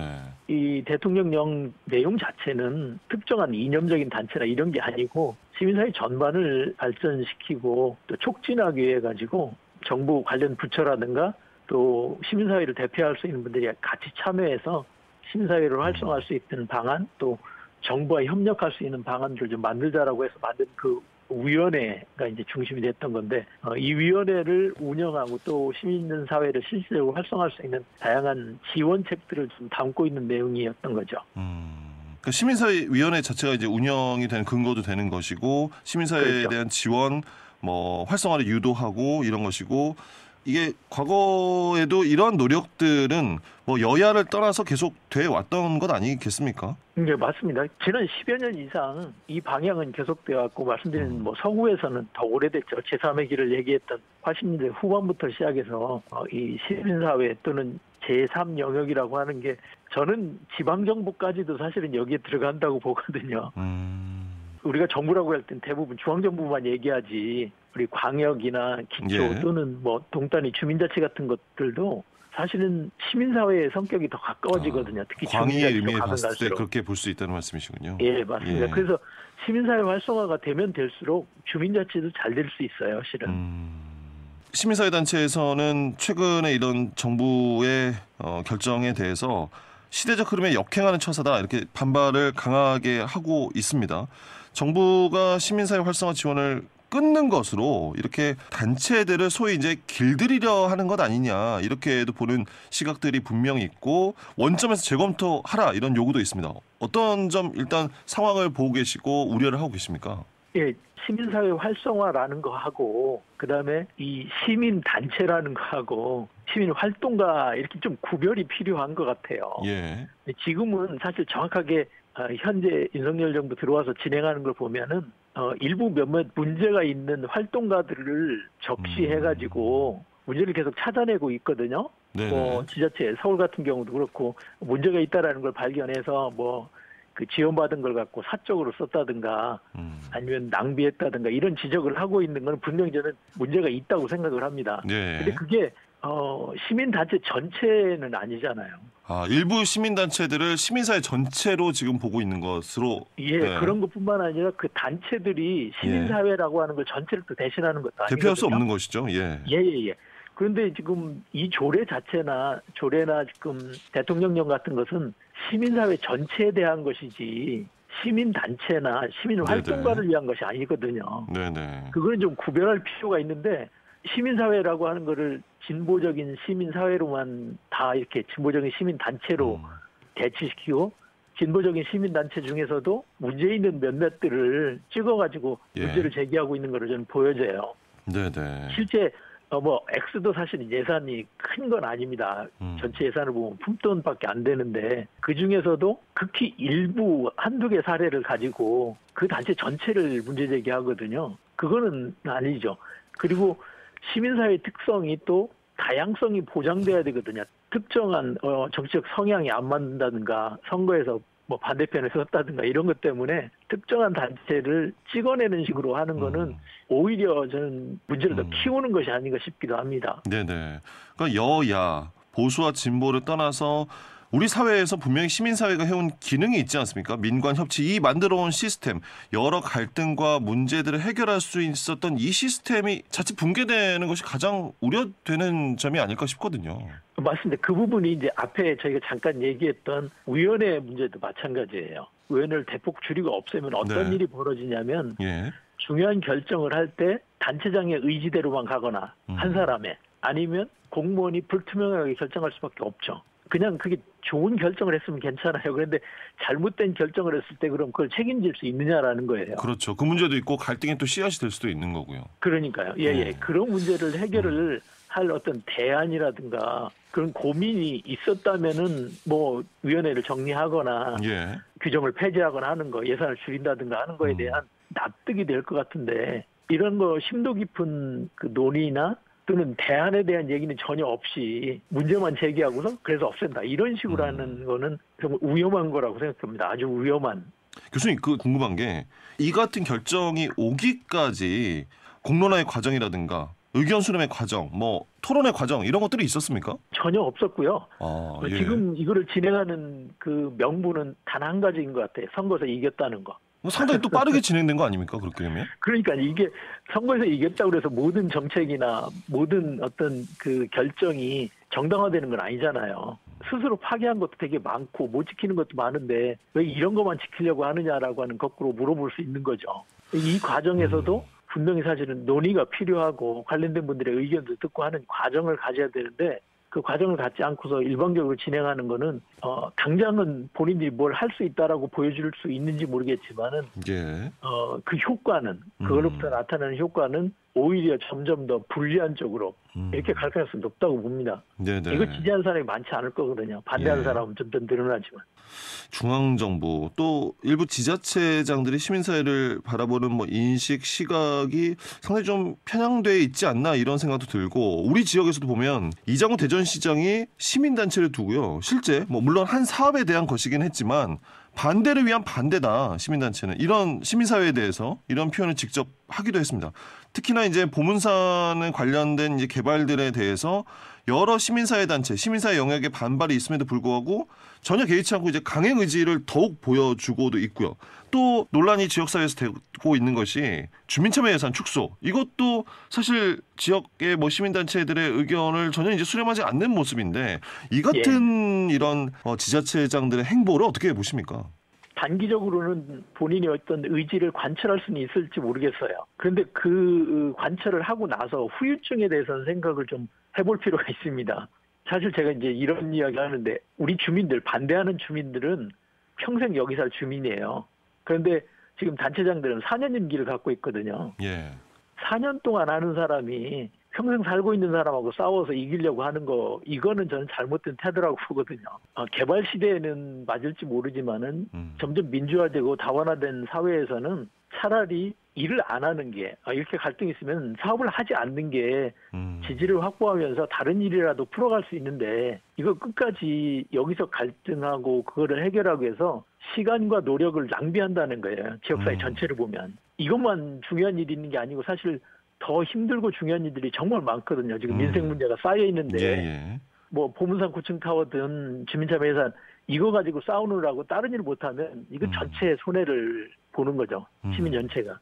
S6: 이 대통령령 내용 자체는 특정한 이념적인 단체나 이런 게 아니고 시민사회 전반을 발전시키고 또 촉진하기 위해 가지고 정부 관련 부처라든가 또 시민사회를 대표할 수 있는 분들이 같이 참여해서 시민사회를 활성화할 수 있는 방안 또 정부와 협력할 수 있는 방안들을 좀 만들자라고 해서 만든 그 위원회가 이제 중심이 됐던 건데 어, 이 위원회를 운영하고 또 시민 사회를 실질적으로 활성화할 수 있는 다양한 지원책들을 좀 담고 있는 내용이었던 거죠.
S2: 음. 그러니까 시민사회 위원회 자체가 이제 운영이 되는 근거도 되는 것이고 시민사회에
S6: 그렇죠.
S2: 대한 지원, 뭐 활성화를 유도하고 이런 것이고 이게 과거에도 이런 노력들은 뭐 여야를 떠나서 계속 돼 왔던 것 아니겠습니까?
S6: 네, 맞습니다. 지난 10여 년 이상 이 방향은 계속되어 왔고 말씀드린
S2: 음.
S6: 뭐 서구에서는 더 오래됐죠. 제3의 길을 얘기했던 80년대 후반부터 시작해서 어, 이 시민사회 또는 제3 영역이라고 하는 게 저는 지방정부까지도 사실은 여기에 들어간다고 <laughs> 보거든요.
S2: 음.
S6: 우리가 정부라고 할 땐 대부분 중앙정부만 얘기하지 우리 광역이나 기초
S2: 예.
S6: 또는 뭐 동단위 주민자치 같은 것들도 사실은 시민사회의 성격이 더 가까워지거든요. 특히
S2: 광의의 의미에 봤을 때
S6: 갈수록.
S2: 그렇게 볼 수 있다는 말씀이시군요.
S6: 예, 맞습니다.
S2: 예.
S6: 그래서 시민사회 활성화가 되면 될수록 주민자치도 잘 될 수 있어요, 실은.
S2: 음. 시민사회 단체에서는 최근에 이런 정부의 어, 결정에 대해서 시대적 흐름에 역행하는 처사다 이렇게 반발을 강하게 하고 있습니다. 정부가 시민사회 활성화 지원을 끊는 것으로 이렇게 단체들을 소위 이제 길들이려 하는 것 아니냐 이렇게도 보는 시각들이 분명히 있고 원점에서 재검토하라 이런 요구도 있습니다. 어떤 점 일단 상황을 보고 계시고 우려를 하고 계십니까?
S6: 예, 시민사회 활성화라는 거 하고 그다음에 이 시민 단체라는 거 하고 시민 활동가 이렇게 좀 구별이 필요한 것 같아요.
S2: 예.
S6: 지금은 사실 정확하게 어, 현재 윤석열 정부 들어와서 진행하는 걸 보면은 어, 일부 몇몇 문제가 있는 활동가들을 적시해가지고 문제를 계속 찾아내고 있거든요.
S2: 네.
S6: 뭐 지자체 서울 같은 경우도 그렇고 문제가 있다라는 걸 발견해서 뭐 그 지원받은 걸 갖고 사적으로 썼다든가
S2: 음.
S6: 아니면 낭비했다든가 이런 지적을 하고 있는 건 분명히 저는 문제가 있다고 생각을 합니다.
S2: 네.
S6: 근데 그게 어 시민 단체 전체는 아니잖아요.
S2: 아, 일부 시민단체들을 시민사회 전체로 지금 보고 있는 것으로
S6: 예,
S2: 네.
S6: 그런 것 뿐만 아니라 그 단체들이 시민사회라고 하는 걸 전체를 또 대신하는 것도 아니거든요.
S2: 대표할 수 없는 것이죠. 예.
S6: 예, 예, 예. 그런데 지금 이 조례 자체나 조례나 지금 대통령령 같은 것은 시민사회 전체에 대한 것이지 시민 단체나 시민
S2: 네네.
S6: 활동가를 위한 것이 아니거든요.
S2: 네네.
S6: 그거는 좀 구별할 필요가 있는데 시민사회라고 하는 거를 진보적인 시민 사회로만 다 이렇게 진보적인 시민 단체로
S2: 음.
S6: 대치시키고 진보적인 시민 단체 중에서도 문제 있는 몇몇들을 찍어가지고
S2: 예.
S6: 문제를 제기하고 있는 거를 저는 보여져요.
S2: 네네.
S6: 실제 어, 뭐 X도 사실 예산이 큰 건 아닙니다.
S2: 음.
S6: 전체 예산을 보면 푼돈밖에 안 되는데 그 중에서도 극히 일부 한두 개 사례를 가지고 그 단체 전체를 문제 제기하거든요. 그거는 아니죠. 그리고 시민사회 특성이 또 다양성이 보장돼야 되거든요. 특정한 어, 정치적 성향이 안 맞는다든가 선거에서 뭐 반대편에 섰다든가 이런 것 때문에 특정한 단체를 찍어내는 식으로 하는 거는
S2: 음.
S6: 오히려 저는 문제를 더
S2: 음.
S6: 키우는 것이 아닌가 싶기도 합니다.
S2: 네네. 그러니까 여야 보수와 진보를 떠나서 우리 사회에서 분명히 시민사회가 해온 기능이 있지 않습니까? 민관 협치 이 만들어온 시스템 여러 갈등과 문제들을 해결할 수 있었던 이 시스템이 자칫 붕괴되는 것이 가장 우려되는 점이 아닐까 싶거든요.
S6: 맞습니다. 그 부분이 이제 앞에 저희가 잠깐 얘기했던 위원회 문제도 마찬가지예요. 위원회를 대폭 줄이고 없애면 어떤
S2: 네.
S6: 일이 벌어지냐면
S2: 예.
S6: 중요한 결정을 할 때 단체장의 의지대로만 가거나
S2: 음.
S6: 한 사람의 아니면 공무원이 불투명하게 결정할 수밖에 없죠. 그냥 그게 좋은 결정을 했으면 괜찮아요. 그런데 잘못된 결정을 했을 때 그럼 그걸 책임질 수 있느냐라는 거예요.
S2: 그렇죠. 그 문제도 있고 갈등의 또 씨앗이 될 수도 있는 거고요.
S6: 그러니까요. 예, 예.
S2: 음.
S6: 그런 문제를 해결을 할 어떤 대안이라든가 그런 고민이 있었다면은 뭐 위원회를 정리하거나
S2: 예.
S6: 규정을 폐지하거나 하는 거 예산을 줄인다든가 하는 거에
S2: 음.
S6: 대한 납득이 될 것 같은데 이런 거 심도 깊은 그 논의나 또는 대안에 대한 얘기는 전혀 없이 문제만 제기하고서 그래서 없앤다 이런 식으로
S2: 음.
S6: 하는 거는 정말 위험한 거라고 생각합니다. 아주 위험한.
S2: 교수님 그 궁금한 게 이 같은 결정이 오기까지 공론화의 과정이라든가 의견 수렴의 과정, 뭐 토론의 과정 이런 것들이 있었습니까?
S6: 전혀 없었고요.
S2: 아, 예.
S6: 지금 이거를 진행하는 그 명분은 단 한 가지인 것 같아요. 선거에서 이겼다는 거.
S2: 뭐 상당히 또 빠르게 진행된 거 아닙니까? 그렇게 되면?
S6: 그러니까 이게 선거에서 이겼다고 해서 모든 정책이나 모든 어떤 그 결정이 정당화되는 건 아니잖아요. 스스로 파기한 것도 되게 많고 못 지키는 것도 많은데 왜 이런 것만 지키려고 하느냐라고 하는 거꾸로 물어볼 수 있는 거죠. 이 과정에서도 분명히 사실은 논의가 필요하고 관련된 분들의 의견도 듣고 하는 과정을 가져야 되는데 그 과정을 갖지 않고서 일방적으로 진행하는 거는 어 당장은 본인들이 뭘 할 수 있다라고 보여줄 수 있는지 모르겠지만은
S2: 예.
S6: 어, 그 효과는, 그걸로부터
S2: 음.
S6: 나타나는 효과는 오히려 점점 더 불리한 쪽으로
S2: 음.
S6: 이렇게 갈 가능성이 높다고 봅니다.
S2: 네네.
S6: 이거 지지하는 사람이 많지 않을 거거든요. 반대하는
S2: 예.
S6: 사람은 점점 늘어나지만.
S2: 중앙정부 또 일부 지자체장들이 시민사회를 바라보는 뭐 인식 시각이 상당히 좀 편향돼 있지 않나 이런 생각도 들고 우리 지역에서도 보면 이장우 대전시장이 시민단체를 두고요 실제 뭐 물론 한 사업에 대한 것이긴 했지만 반대를 위한 반대다 시민단체는 이런 시민사회에 대해서 이런 표현을 직접 하기도 했습니다. 특히나 이제 보문사는 관련된 이제 개발들에 대해서 여러 시민사회 단체, 시민사회 영역에 반발이 있음에도 불구하고 전혀 개의치 않고 이제 강행 의지를 더욱 보여주고도 있고요. 또 논란이 지역사회에서 되고 있는 것이 주민참여 예산 축소. 이것도 사실 지역의 뭐 시민단체들의 의견을 전혀 이제 수렴하지 않는 모습인데 이 같은 이런 어, 지자체장들의 행보를 어떻게 보십니까?
S6: 단기적으로는 본인이 어떤 의지를 관철할 수는 있을지 모르겠어요. 그런데 그 관철을 하고 나서 후유증에 대해서는 생각을 좀 해볼 필요가 <laughs> 있습니다. 사실 제가 이제 이런 이야기 하는데 우리 주민들, 반대하는 주민들은 평생 여기 살 주민이에요. 그런데 지금 단체장들은 4년 임기를 갖고 있거든요.
S2: 예.
S6: 4년 동안 하는 사람이 평생 살고 있는 사람하고 싸워서 이기려고 하는 거 이거는 저는 잘못된 태도라고 보거든요. 어, 개발 시대에는 맞을지 모르지만은
S2: 음.
S6: 점점 민주화되고 다원화된 사회에서는 차라리 일을 안 하는 게 아, 이렇게 갈등이 있으면 사업을 하지 않는 게
S2: 음.
S6: 지지를 확보하면서 다른 일이라도 풀어갈 수 있는데 이거 끝까지 여기서 갈등하고 그거를 해결하기 위해서 시간과 노력을 낭비한다는 거예요. 지역사회
S2: 음.
S6: 전체를 보면 이것만 중요한 일이 있는 게 아니고 사실 더 힘들고 중요한 일들이 정말 많거든요. 지금
S2: 음.
S6: 민생 문제가 쌓여 있는데
S2: 예, 예.
S6: 뭐 보문산 고층 타워든 주민참여 예산 이거 가지고 싸우느라고 다른 일 못하면 이거
S2: 음.
S6: 전체 손해를 보는 거죠.
S2: 음.
S6: 시민 전체가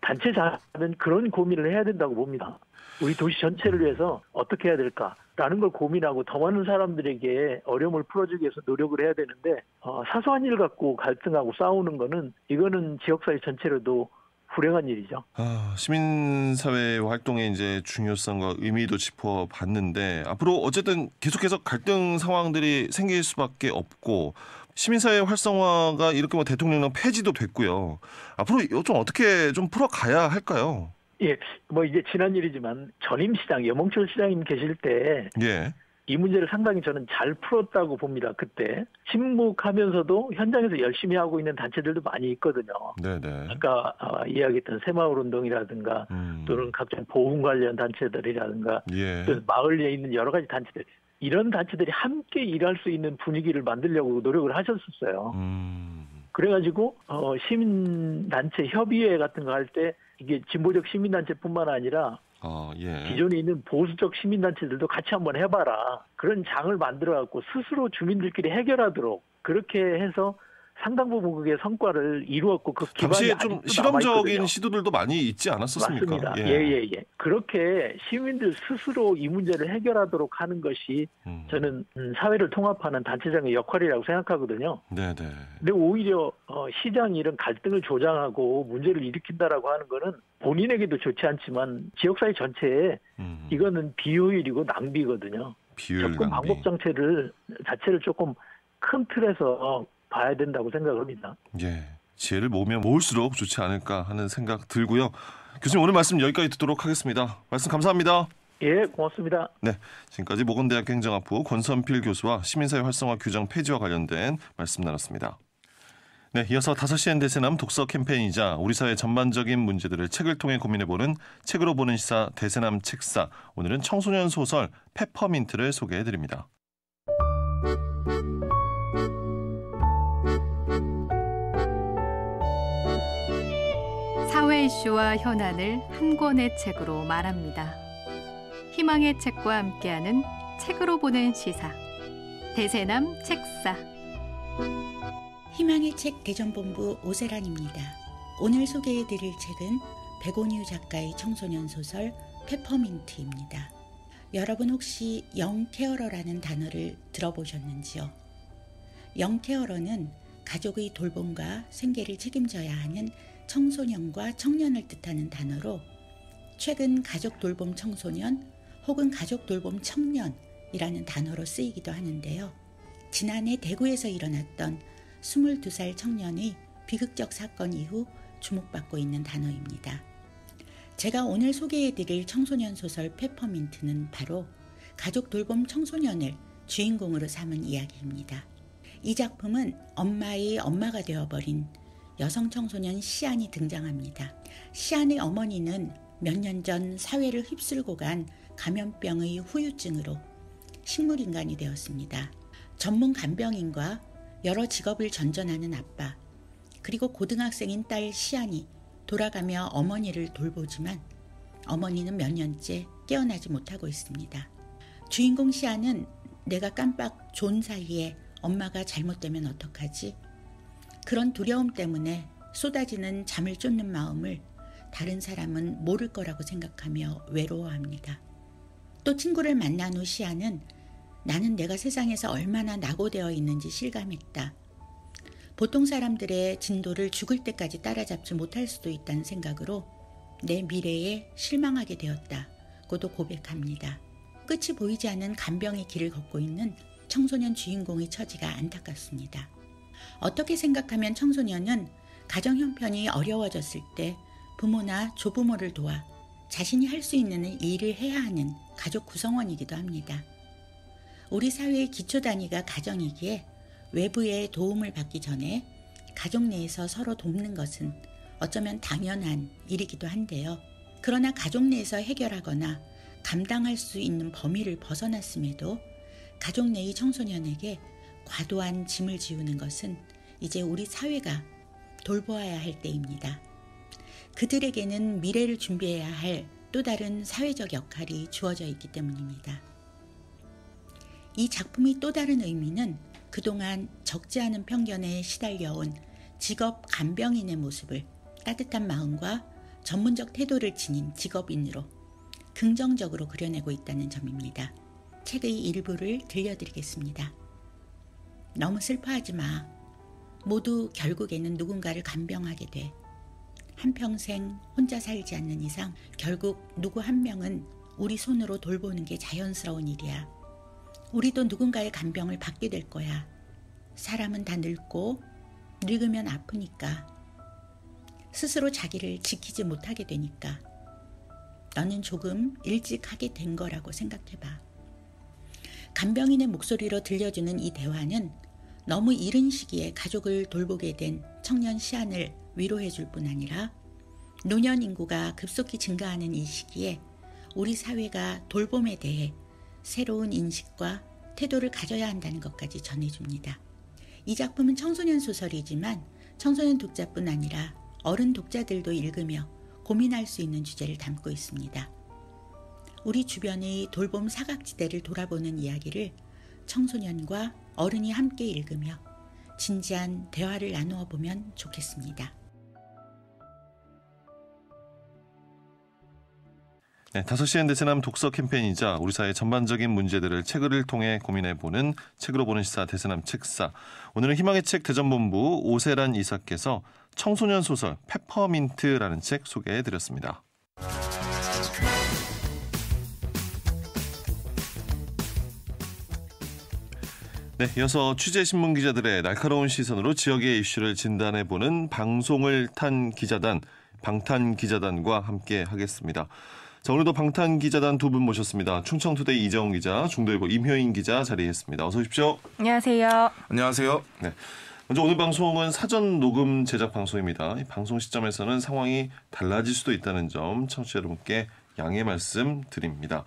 S6: 단체 자는 그런 고민을 해야 된다고 봅니다. 우리 도시 전체를
S2: 음.
S6: 위해서 어떻게 해야 될까라는 걸 고민하고 더 많은 사람들에게 어려움을 풀어주기 위해서 노력을 해야 되는데 어, 사소한 일 갖고 갈등하고 싸우는 거는 이거는 지역사회 전체로도 불행한 일이죠.
S2: 아, 시민사회 활동의 이제 중요성과 의미도 짚어봤는데 앞으로 어쨌든 계속해서 갈등 상황들이 생길 수밖에 없고 시민사회 활성화가 이렇게 뭐 대통령령 폐지도 됐고요. 앞으로 좀 어떻게 좀 풀어가야 할까요?
S6: 예, 뭐 이제 지난 일이지만 전임 시장 여몽철 시장님 계실 때
S2: 예.
S6: 이 문제를 상당히 저는 잘 풀었다고 봅니다. 그때 침묵하면서도 현장에서 열심히 하고 있는 단체들도 많이 있거든요.
S2: 네네.
S6: 아까 어, 이야기했던 새마을 운동이라든가
S2: 음.
S6: 또는 각종 보훈 관련 단체들이라든가
S2: 예.
S6: 또 마을에 있는 여러 가지 단체들 이런 단체들이 함께 일할 수 있는 분위기를 만들려고 노력을 하셨었어요.
S2: 음.
S6: 그래가지고 어, 시민단체 협의회 같은 거 할 때 이게 진보적 시민단체뿐만 아니라
S2: 아, 예.
S6: 기존에 있는 보수적 시민단체들도 같이 한번 해봐라. 그런 장을 만들어갖고 스스로 주민들끼리 해결하도록 그렇게 해서 상당 부분 그게 성과를 이루었고 그 기반이
S2: 좀 실험적인. 시도들도 많이 있지 않았었습니까?
S6: 맞습니다. 예, 예, 예. 그렇게 시민들 스스로 이 문제를 해결하도록 하는 것이
S2: 음.
S6: 저는 음, 사회를 통합하는 단체장의 역할이라고 생각하거든요.
S2: 네네.
S6: 근데 오히려 어, 시장이 이런 갈등을 조장하고 문제를 일으킨다라고 하는 거는 본인에게도 좋지 않지만 지역사회 전체에
S2: 음.
S6: 이거는 비효율이고 낭비거든요.
S2: 비율
S6: 접근
S2: 낭비.
S6: 방법 자체를 자체를 조금 큰 틀에서 봐야 된다고 생각합니다.
S2: 예. 지혜를 모으면 모을수록 좋지 않을까 하는 생각 들고요. 교수님 오늘 말씀 여기까지 듣도록 하겠습니다. 말씀 감사합니다.
S6: 예, 고맙습니다.
S2: 네, 지금까지 모건대학교 행정학부 권선필 교수와 시민사회 활성화 규정 폐지와 관련된 말씀 나눴습니다. 네, 이어서 5시엔 대세남 독서 캠페인이자 우리 사회 전반적인 문제들을 책을 통해 고민해보는 책으로 보는 시사 대세남 책사. 오늘은 청소년 소설 페퍼민트를 소개해드립니다.
S7: 사회 이슈와 현안을 한 권의 책으로 말합니다. 희망의 책과 함께하는 책으로 보는 시사. 대세남 책사.
S8: 희망의 책 대전본부 오세란입니다. 오늘 소개해드릴 책은 백온유 작가의 청소년 소설 페퍼민트입니다. 여러분 혹시 영케어러라는 단어를 들어보셨는지요? 영케어러는 가족의 돌봄과 생계를 책임져야 하는 청소년과 청년을 뜻하는 단어로 최근 가족 돌봄 청소년 혹은 가족 돌봄 청년이라는 단어로 쓰이기도 하는데요. 지난해 대구에서 일어났던 22살 청년의 비극적 사건 이후 주목받고 있는 단어입니다. 제가 오늘 소개해드릴 청소년 소설 페퍼민트는 바로 가족 돌봄 청소년을 주인공으로 삼은 이야기입니다. 이 작품은 엄마의 엄마가 되어버린 여성 청소년 시안이 등장합니다. 시안의 어머니는 몇 년 전 사회를 휩쓸고 간 감염병의 후유증으로 식물인간이 되었습니다. 전문 간병인과 여러 직업을 전전하는 아빠, 그리고 고등학생인 딸 시안이 돌아가며 어머니를 돌보지만 어머니는 몇 년째 깨어나지 못하고 있습니다. 주인공 시안은 내가 깜빡 존 사이에 엄마가 잘못되면 어떡하지? 그런 두려움 때문에 쏟아지는 잠을 쫓는 마음을 다른 사람은 모를 거라고 생각하며 외로워합니다. 또 친구를 만난 후 시아는 나는 내가 세상에서 얼마나 낙오되어 있는지 실감했다. 보통 사람들의 진도를 죽을 때까지 따라잡지 못할 수도 있다는 생각으로 내 미래에 실망하게 되었다 고도 고백합니다. 끝이 보이지 않는 간병의 길을 걷고 있는 청소년 주인공의 처지가 안타깝습니다. 어떻게 생각하면 청소년은 가정 형편이 어려워졌을 때 부모나 조부모를 도와 자신이 할 수 있는 일을 해야 하는 가족 구성원이기도 합니다. 우리 사회의 기초 단위가 가정이기에 외부의 도움을 받기 전에 가족 내에서 서로 돕는 것은 어쩌면 당연한 일이기도 한데요. 그러나 가족 내에서 해결하거나 감당할 수 있는 범위를 벗어났음에도 가족 내의 청소년에게 과도한 짐을 지우는 것은 이제 우리 사회가 돌보아야 할 때입니다. 그들에게는 미래를 준비해야 할 또 다른 사회적 역할이 주어져 있기 때문입니다. 이 작품의 또 다른 의미는 그동안 적지 않은 편견에 시달려온 직업 간병인의 모습을 따뜻한 마음과 전문적 태도를 지닌 직업인으로 긍정적으로 그려내고 있다는 점입니다. 책의 일부를 들려드리겠습니다. 너무 슬퍼하지 마. 모두 결국에는 누군가를 간병하게 돼. 한평생 혼자 살지 않는 이상 결국 누구 한 명은 우리 손으로 돌보는 게 자연스러운 일이야. 우리도 누군가의 간병을 받게 될 거야. 사람은 다 늙고 늙으면 아프니까. 스스로 자기를 지키지 못하게 되니까. 너는 조금 일찍 하게 된 거라고 생각해봐. 간병인의 목소리로 들려주는 이 대화는 너무 이른 시기에 가족을 돌보게 된 청년 시안을 위로해 줄 뿐 아니라 노년 인구가 급속히 증가하는 이 시기에 우리 사회가 돌봄에 대해 새로운 인식과 태도를 가져야 한다는 것까지 전해줍니다. 이 작품은 청소년 소설이지만 청소년 독자뿐 아니라 어른 독자들도 읽으며 고민할 수 있는 주제를 담고 있습니다. 우리 주변의 돌봄 사각지대를 돌아보는 이야기를 청소년과 어른이 함께 읽으며 진지한 대화를 나누어 보면 좋겠습니다.
S2: 네, 5시엔 대세남 독서 캠페인이자 우리 사회 전반적인 문제들을 책을 통해 고민해보는 책으로 보는 시사 대세남 책사. 오늘은 희망의 책 대전본부 오세란 이사께서 청소년 소설 페퍼민트라는 책 소개해드렸습니다. 네, 이어서 취재 신문 기자들의 날카로운 시선으로 지역의 이슈를 진단해보는 방송을 탄 기자단, 방탄 기자단과 함께 하겠습니다. 자, 오늘도 방탄 기자단 두 분 모셨습니다. 충청투데이 이정 기자, 중도일보 임효인 기자 자리했습니다. 어서 오십시오.
S3: 안녕하세요.
S9: 안녕하세요.
S2: 네. 먼저 오늘 방송은 사전 녹음 제작 방송입니다. 이 방송 시점에서는 상황이 달라질 수도 있다는 점 청취자 여러분께 양해 말씀 드립니다.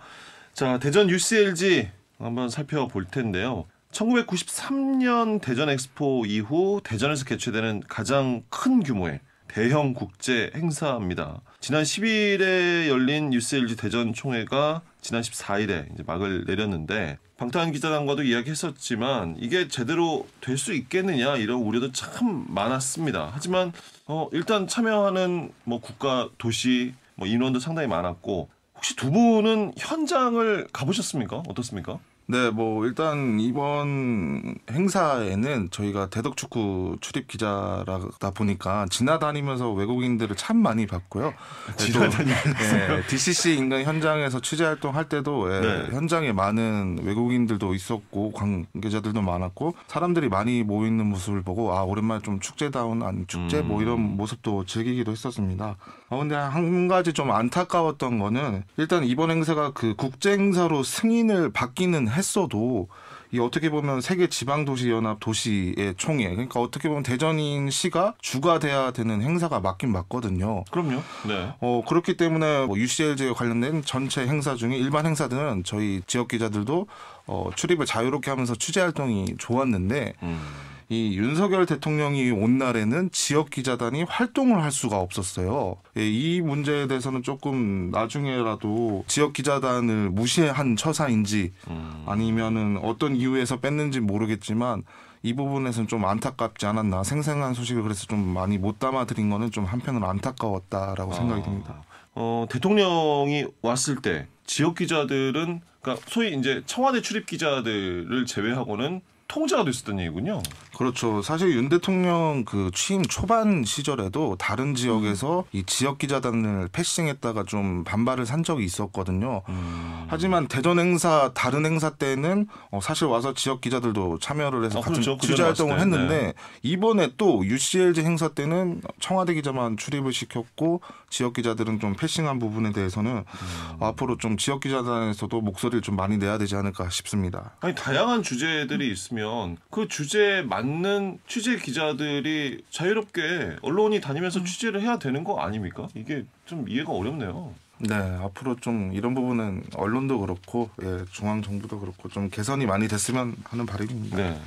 S2: 자, 대전 UCLG 한번 살펴볼 텐데요. 1993년 대전 엑스포 이후 대전에서 개최되는 가장 큰 규모의 대형 국제 행사입니다. 지난 10일에 열린 UCLG 대전 총회가 지난 14일에 이제 막을 내렸는데 방탄 기자단과도 이야기했었지만 이게 제대로 될 수 있겠느냐 이런 우려도 참 많았습니다. 하지만 어 일단 참여하는 뭐 국가 도시 뭐 인원도 상당히 많았고 혹시 두 분은 현장을 가보셨습니까? 어떻습니까?
S9: 네, 뭐 일단 이번 행사에는 저희가 대덕축구 출입 기자라다 보니까 지나다니면서 외국인들을 참 많이 봤고요.
S2: 지나다니면서.
S9: 네, DCC 인간 현장에서 취재 활동할 때도 예,
S2: 네.
S9: 현장에 많은 외국인들도 있었고 관계자들도 많았고 사람들이 많이 모여 있는 모습을 보고 아 오랜만에 좀 축제다운 아니 축제 뭐
S2: 음.
S9: 이런 모습도 즐기기도 했었습니다. 어, 근데 한 가지 좀 안타까웠던 거는 일단 이번 행사가 그 국제 행사로 승인을 받기는 했어도 이 어떻게 보면 세계 지방 도시 연합 도시의 총회 그러니까 어떻게 보면 대전인 시가 주가 돼야 되는 행사가 맞긴 맞거든요.
S2: 그럼요. 네.
S9: 어 그렇기 때문에 뭐 UCLG에 관련된 전체 행사 중에 일반 행사들은 저희 지역 기자들도 어 출입을 자유롭게 하면서 취재 활동이 좋았는데
S2: 음.
S9: 이 윤석열 대통령이 온 날에는 지역 기자단이 활동을 할 수가 없었어요. 예, 이 문제에 대해서는 조금 나중에라도 지역 기자단을 무시한 처사인지
S2: 음.
S9: 아니면은 어떤 이유에서 뺐는지 모르겠지만 이 부분에서는 좀 안타깝지 않았나 생생한 소식을 그래서 좀 많이 못 담아드린 거는 좀 한편으로 안타까웠다라고 생각이
S2: 아.
S9: 듭니다.
S2: 어, 대통령이 왔을 때 지역 기자들은 그러니까 소위 이제 청와대 출입 기자들을 제외하고는 통제가 됐었던 얘기군요.
S9: 그렇죠. 사실 윤 대통령 그 취임 초반 시절에도 다른 지역에서 이 지역 기자단을 패싱했다가 좀 반발을 산 적이 있었거든요.
S2: 음.
S9: 하지만 대전 행사 다른 행사 때는 어, 사실 와서 지역 기자들도 참여를 해서
S2: 아,
S9: 같은
S2: 그렇죠. 그
S9: 취재 활동을 했는데 이번에 또 UCLG 행사 때는 청와대 기자만 출입을 시켰고 지역 기자들은 좀 패싱한 부분에 대해서는
S2: 음.
S9: 앞으로 좀 지역 기자단에서도 목소리를 좀 많이 내야 되지 않을까 싶습니다.
S2: 아니 다양한 주제들이 있으면 그 주제에 맞는 취재 기자들이 자유롭게 언론이 다니면서 취재를 해야 되는 거 아닙니까? 이게 좀 이해가 어렵네요.
S9: 네, 앞으로 좀 이런 부분은 언론도 그렇고 예, 중앙 정부도 그렇고 좀 개선이 많이 됐으면 하는 바람입니다.
S2: 네.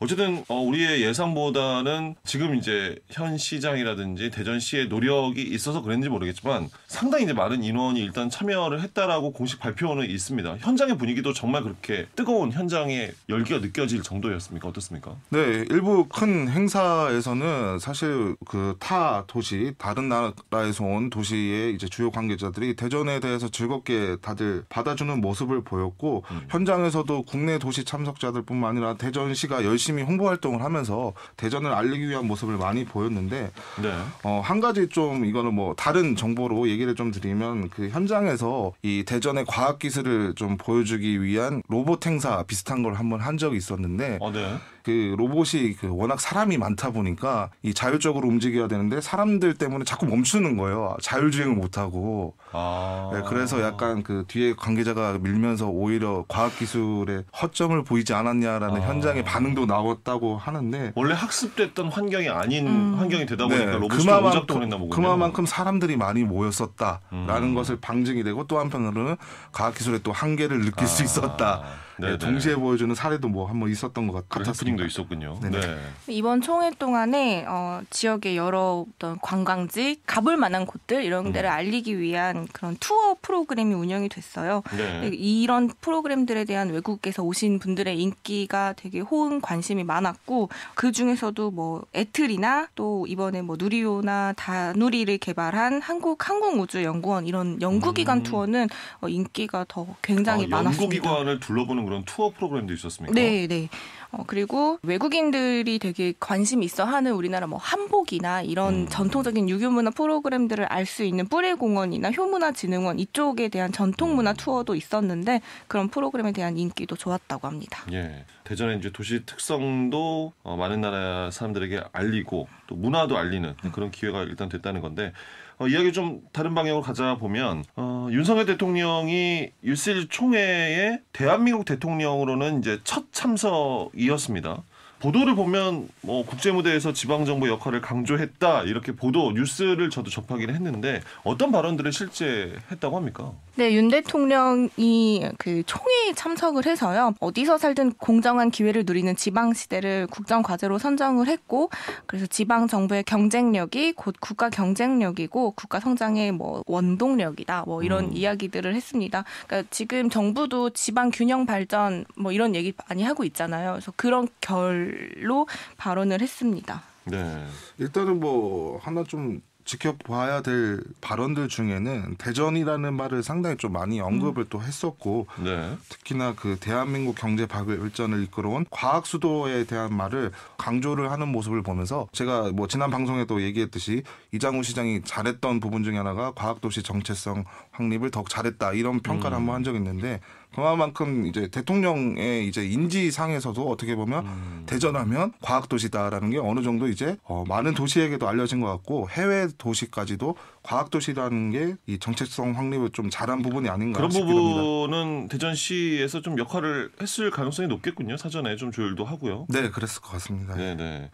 S2: 어쨌든 어, 우리의 예상보다는 지금 이제 현 시장이라든지 대전시의 노력이 있어서 그랬는지 모르겠지만 상당히 이제 많은 인원이 일단 참여를 했다라고 공식 발표는 있습니다. 현장의 분위기도 정말 그렇게 뜨거운 현장의 열기가 느껴질 정도였습니까? 어떻습니까?
S9: 네, 일부 큰 행사에서는 사실 그 타 도시, 다른 나라에서 온 도시의 이제 주요 관계자들이 대전에 대해서 즐겁게 다들 받아주는 모습을 보였고
S2: 음.
S9: 현장에서도 국내 도시 참석자들뿐만 아니라 대전시가 열심히 홍보 활동을 하면서 대전을 알리기 위한 모습을 많이 보였는데
S2: 네.
S9: 어, 한 가지 좀 이거는 뭐 다른 정보로 얘기를 좀 드리면 그 현장에서 이 대전의 과학 기술을 좀 보여주기 위한 로봇 행사 비슷한 걸 한번 한 적이 있었는데
S2: 어, 네.
S9: 그 로봇이 그 워낙 사람이 많다 보니까 이 자율적으로 움직여야 되는데 사람들 때문에 자꾸 멈추는 거예요. 자율주행을 못 하고.
S2: 아.
S9: 네, 그래서 약간 그 뒤에 관계자가 밀면서 오히려 과학 기술에 허점을 보이지 않았냐라는
S2: 아.
S9: 현장의 반응도 나왔다고 하는데
S2: 원래 학습됐던 환경이 아닌
S3: 음.
S2: 환경이 되다 보니까
S9: 네,
S2: 로봇이 오작동을 했나 보군요.
S9: 그만큼 사람들이 많이 모였었다라는
S2: 음.
S9: 것을 방증이 되고 또 한편으로는 과학 기술의 또 한계를 느낄 수
S2: 아,
S9: 있었다.
S2: 네네.
S9: 네, 동시에 보여주는 사례도 뭐 한 번 있었던 것 같-
S2: 그런
S9: 같았습니다.
S2: 해프닝도 있었군요.
S9: 네네.
S2: 네.
S10: 이번 총회 동안에 어, 지역의 여러 어떤 관광지, 가볼 만한 곳들 이런 데를 알리기 위한 그런 투어 프로그램이 운영이 됐어요.
S2: 네.
S10: 이런 프로그램들에 대한 외국에서 오신 분들의 인기가 되게 호응 관심이 많았고 그 중에서도 뭐 애틀이나 또 이번에 뭐 누리호나 다누리를 개발한 한국 항공우주연구원 이런 연구기관
S2: 음.
S10: 투어는 어, 인기가 더 굉장히
S2: 아,
S10: 많았습니다.
S2: 연구기관을 둘러보는 그런 투어 프로그램도 있었습니까?
S10: 네, 네. 어, 그리고 외국인들이 되게 관심 있어 하는 우리나라 뭐 한복이나 이런
S2: 음.
S10: 전통적인 유교 문화 프로그램들을 알 수 있는 뿌리 공원이나 효문화 진흥원 이쪽에 대한 전통 문화
S2: 음.
S10: 투어도 있었는데 그런 프로그램에 대한 인기도 좋았다고 합니다.
S2: 예. 대전의 이제 도시 특성도 어, 많은 나라 사람들에게 알리고 또 문화도 알리는 그런 기회가 일단 됐다는 건데 어, 이야기 좀 다른 방향으로 가자 보면 어, 윤석열 대통령이 유실 총회에 대한민국 대통령으로는 이제 첫 참석이었습니다. 보도를 보면 뭐 국제 무대에서 지방 정부 역할을 강조했다 이렇게 보도 뉴스를 저도 접하긴 했는데 어떤 발언들을 실제 했다고 합니까?
S10: 네, 윤 대통령이 그 총회에 참석을 해서요. 어디서 살든 공정한 기회를 누리는 지방 시대를 국정 과제로 선정을 했고 그래서 지방 정부의 경쟁력이 곧 국가 경쟁력이고 국가 성장의 뭐 원동력이다. 뭐 이런
S2: 음.
S10: 이야기들을 했습니다. 그러니까 지금 정부도 지방 균형 발전 뭐 이런 얘기 많이 하고 있잖아요. 그래서 그런 결로 발언을 했습니다.
S2: 네.
S9: 일단은 뭐 하나 좀 지켜봐야 될 발언들 중에는 대전이라는 말을 상당히 좀 많이 언급을 또 했었고
S2: 네.
S9: 특히나 그 대한민국 경제 발전을 이끌어온 과학 수도에 대한 말을 강조를 하는 모습을 보면서 제가 뭐 지난 방송에도 얘기했듯이 이장우 시장이 잘했던 부분 중에 하나가 과학 도시 정체성 확립을 더욱 잘했다 이런 평가를
S2: 음.
S9: 한번 한 적이 있는데 그만큼 이제 대통령의 이제 인지상에서도 어떻게 보면
S2: 음.
S9: 대전하면 과학 도시다라는 게 어느 정도 이제 어, 많은 도시에게도 알려진 것 같고 해외 도시까지도 과학 도시라는 게 이 정체성 확립을 좀 잘한 부분이 아닌가
S2: 그런
S9: 싶기도 합니다.
S2: 부분은 대전시에서 좀 역할을 했을 가능성이 높겠군요. 사전에 좀 조율도 하고요.
S9: 네, 그랬을 것 같습니다.
S2: 네네.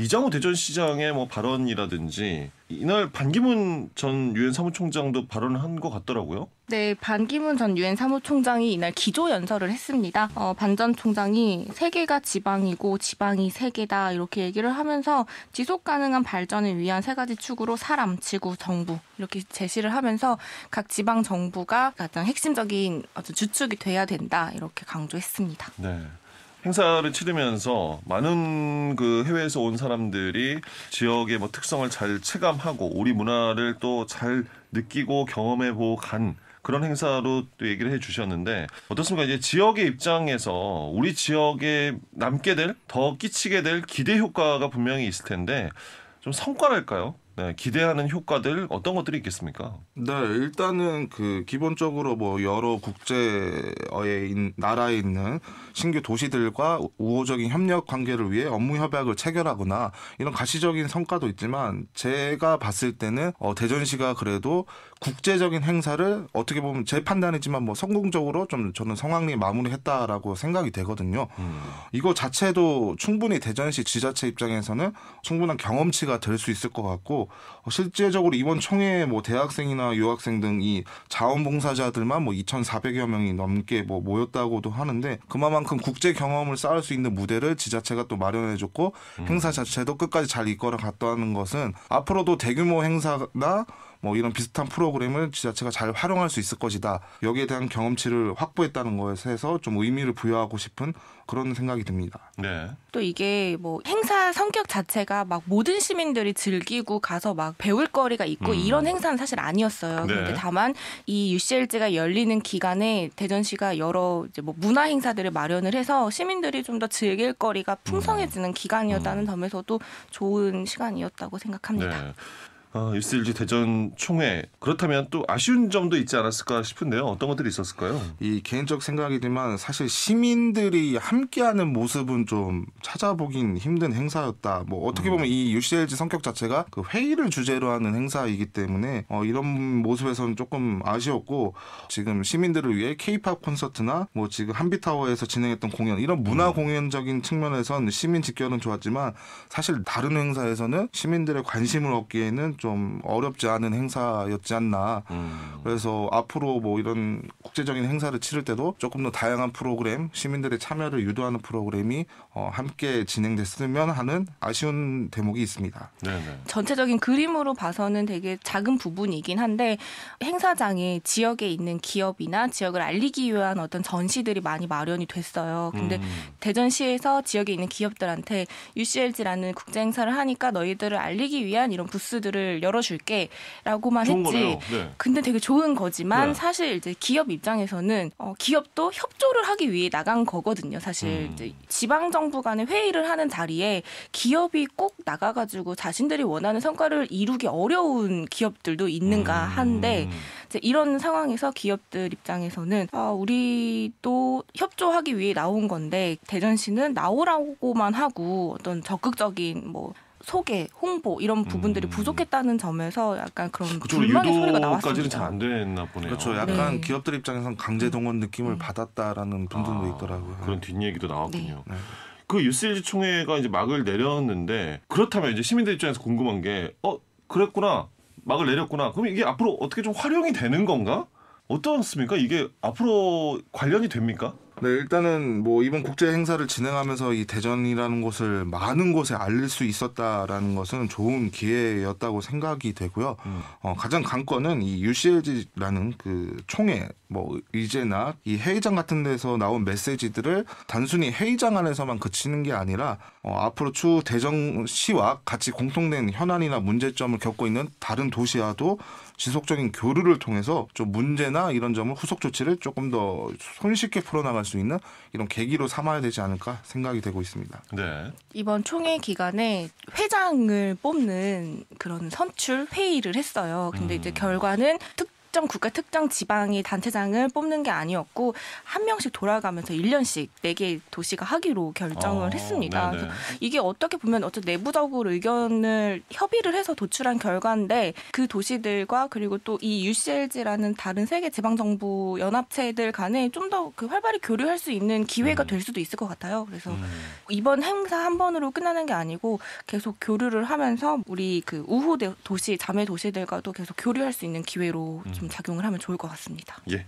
S2: 이장호 대전시장의 뭐 발언이라든지 이날 반기문 전 유엔 사무총장도 발언을 한것 같더라고요.
S10: 네, 반기문 전 유엔 사무총장이 이날 기조 연설을 했습니다. 어, 반전 총장이 세계가 지방이고 지방이 세계다 이렇게 얘기를 하면서 지속 가능한 발전을 위한 세 가지 축으로 사람, 지구, 정부 이렇게 제시를 하면서 각 지방 정부가 가장 핵심적인 어떤 주축이 돼야 된다 이렇게 강조했습니다.
S2: 네. 행사를 치르면서 많은 그 해외에서 온 사람들이 지역의 뭐 특성을 잘 체감하고 우리 문화를 또 잘 느끼고 경험해보고 간 그런 행사로 또 얘기를 해 주셨는데 어떻습니까? 이제 지역의 입장에서 우리 지역에 남게 될 더 끼치게 될 기대 효과가 분명히 있을 텐데 좀 성과랄까요? 네, 기대하는 효과들 어떤 것들이 있겠습니까?
S9: 네, 일단은 그 기본적으로 뭐 여러 국제의 인- 나라에 있는 신규 도시들과 우호적인 협력 관계를 위해 업무 협약을 체결하거나 이런 가시적인 성과도 있지만 제가 봤을 때는 어, 대전시가 그래도 국제적인 행사를 어떻게 보면 제 판단이지만 뭐 성공적으로 좀 저는 성황리 마무리했다라고 생각이 되거든요. 이거 자체도 충분히 대전시 지자체 입장에서는 충분한 경험치가 될 수 있을 것 같고 어, 실제적으로 이번 총회에 뭐 대학생이나 유학생 등 이 자원봉사자들만 뭐 2,400여 명이 넘게 뭐 모였다고도 하는데 그만큼 국제 경험을 쌓을 수 있는 무대를 지자체가 또 마련해줬고 행사 자체도 끝까지 잘 이끌어 갔다는 것은 앞으로도 대규모 행사나 뭐 이런 비슷한 프로그램을 지자체가 잘 활용할 수 있을 것이다. 여기에 대한 경험치를 확보했다는 것에서 좀 의미를 부여하고 싶은 그런 생각이 듭니다.
S2: 네.
S10: 또 이게 뭐 행사 성격 자체가 막 모든 시민들이 즐기고 가서 막 배울 거리가 있고
S2: 음.
S10: 이런 행사는 사실 아니었어요.
S2: 네.
S10: 근데 다만 이 UCLG가 열리는 기간에 대전시가 여러 이제 뭐 문화 행사들을 마련을 해서 시민들이 좀 더 즐길 거리가 풍성해지는 기간이었다는
S2: 음.
S10: 점에서도 좋은 시간이었다고 생각합니다.
S2: 네. 아, UCLG 대전 총회 그렇다면 또 아쉬운 점도 있지 않았을까 싶은데요. 어떤 것들이 있었을까요?
S9: 이 개인적 생각이지만 사실 시민들이 함께하는 모습은 좀 찾아보긴 힘든 행사였다. 뭐 어떻게 보면 이 UCLG 성격 자체가 그 회의를 주제로 하는 행사이기 때문에 어, 이런 모습에서는 조금 아쉬웠고 지금 시민들을 위해 K-팝 콘서트나 뭐 지금 한비타워에서 진행했던 공연 이런 문화 공연적인 측면에선 시민 직결은 좋았지만 사실 다른 행사에서는 시민들의 관심을 얻기에는 좀 어렵지 않은 행사였지 않나.
S2: 음.
S9: 그래서 앞으로 뭐 이런 국제적인 행사를 치를 때도 조금 더 다양한 프로그램, 시민들의 참여를 유도하는 프로그램이 어, 함께 진행됐으면 하는 아쉬운 대목이 있습니다.
S2: 네네.
S10: 전체적인 그림으로 봐서는 되게 작은 부분이긴 한데 행사장에 지역에 있는 기업이나 지역을 알리기 위한 어떤 전시들이 많이 마련이 됐어요. 근데
S2: 음.
S10: 대전시에서 지역에 있는 기업들한테 UCLG라는 국제 행사를 하니까 너희들을 알리기 위한 이런 부스들을 열어줄게라고만
S2: 좋은
S10: 했지.
S2: 네.
S10: 근데 되게 좋은 거지만
S2: 네.
S10: 사실 이제 기업 입장에서는 어, 기업도 협조를 하기 위해 나간 거거든요. 사실
S2: 음.
S10: 이제 지방 정부 간에 회의를 하는 자리에 기업이 꼭 나가가지고 자신들이 원하는 성과를 이루기 어려운 기업들도 있는가 한데
S2: 음.
S10: 이제 이런 상황에서 기업들 입장에서는 아, 우리도 협조하기 위해 나온 건데 대전시는 나오라고만 하고 어떤 적극적인 뭐 소개, 홍보 이런 부분들이
S2: 음.
S10: 부족했다는 점에서 약간 그런
S2: 그쪽으로
S10: 불만의 소리가 나왔습니다.
S2: 안 됐나 보네요.
S9: 그렇죠. 약간
S10: 네.
S9: 기업들 입장에선 강제 동원 느낌을 받았다라는 분들도
S2: 아,
S9: 있더라고요.
S2: 그런 뒷얘기도 나왔군요.
S9: 네.
S2: 그 UCLG 총회가 이제 막을 내렸는데 그렇다면 이제 시민들 입장에서 궁금한 게 어 그랬구나 막을 내렸구나 그럼 이게 앞으로 어떻게 좀 활용이 되는 건가? 어떻습니까? 이게 앞으로 관련이 됩니까?
S9: 네, 일단은 뭐 이번 국제 행사를 진행하면서 이 대전이라는 곳을 많은 곳에 알릴 수 있었다라는 것은 좋은 기회였다고 생각이 되고요.
S2: 음.
S9: 어, 가장 관건은 이 UCLG라는 그 총회 뭐 의제나 이 회의장 같은 데서 나온 메시지들을 단순히 회의장 안에서만 그치는 게 아니라 어, 앞으로 추후 대전시와 같이 공통된 현안이나 문제점을 겪고 있는 다른 도시와도 지속적인 교류를 통해서 좀 문제나 이런 점을 후속 조치를 조금 더 손쉽게 풀어나갈 수 있는 이런 계기로 삼아야 되지 않을까 생각이 되고 있습니다.
S2: 네.
S10: 이번 총회 기간에 회장을 뽑는 그런 선출 회의를 했어요. 근데 이제 결과는 특 특정 국가 특정 지방의 단체장을 뽑는 게 아니었고 한 명씩 돌아가면서 1년씩 4개 도시가 하기로 결정을
S2: 어,
S10: 했습니다. 이게 어떻게 보면 어쨌든 내부적으로 의견을 협의를 해서 도출한 결과인데 그 도시들과 그리고 또 이 UCLG라는 다른 세계 지방 정부 연합체들 간에 좀 더 그 활발히 교류할 수 있는 기회가
S2: 음.
S10: 될 수도 있을 것 같아요. 그래서
S2: 음.
S10: 이번 행사 한 번으로 끝나는 게 아니고 계속 교류를 하면서 우리 그 대- 도시 자매 도시들과도 계속 교류할 수 있는 기회로 좀 작용을 하면 좋을 것 같습니다.
S2: 예.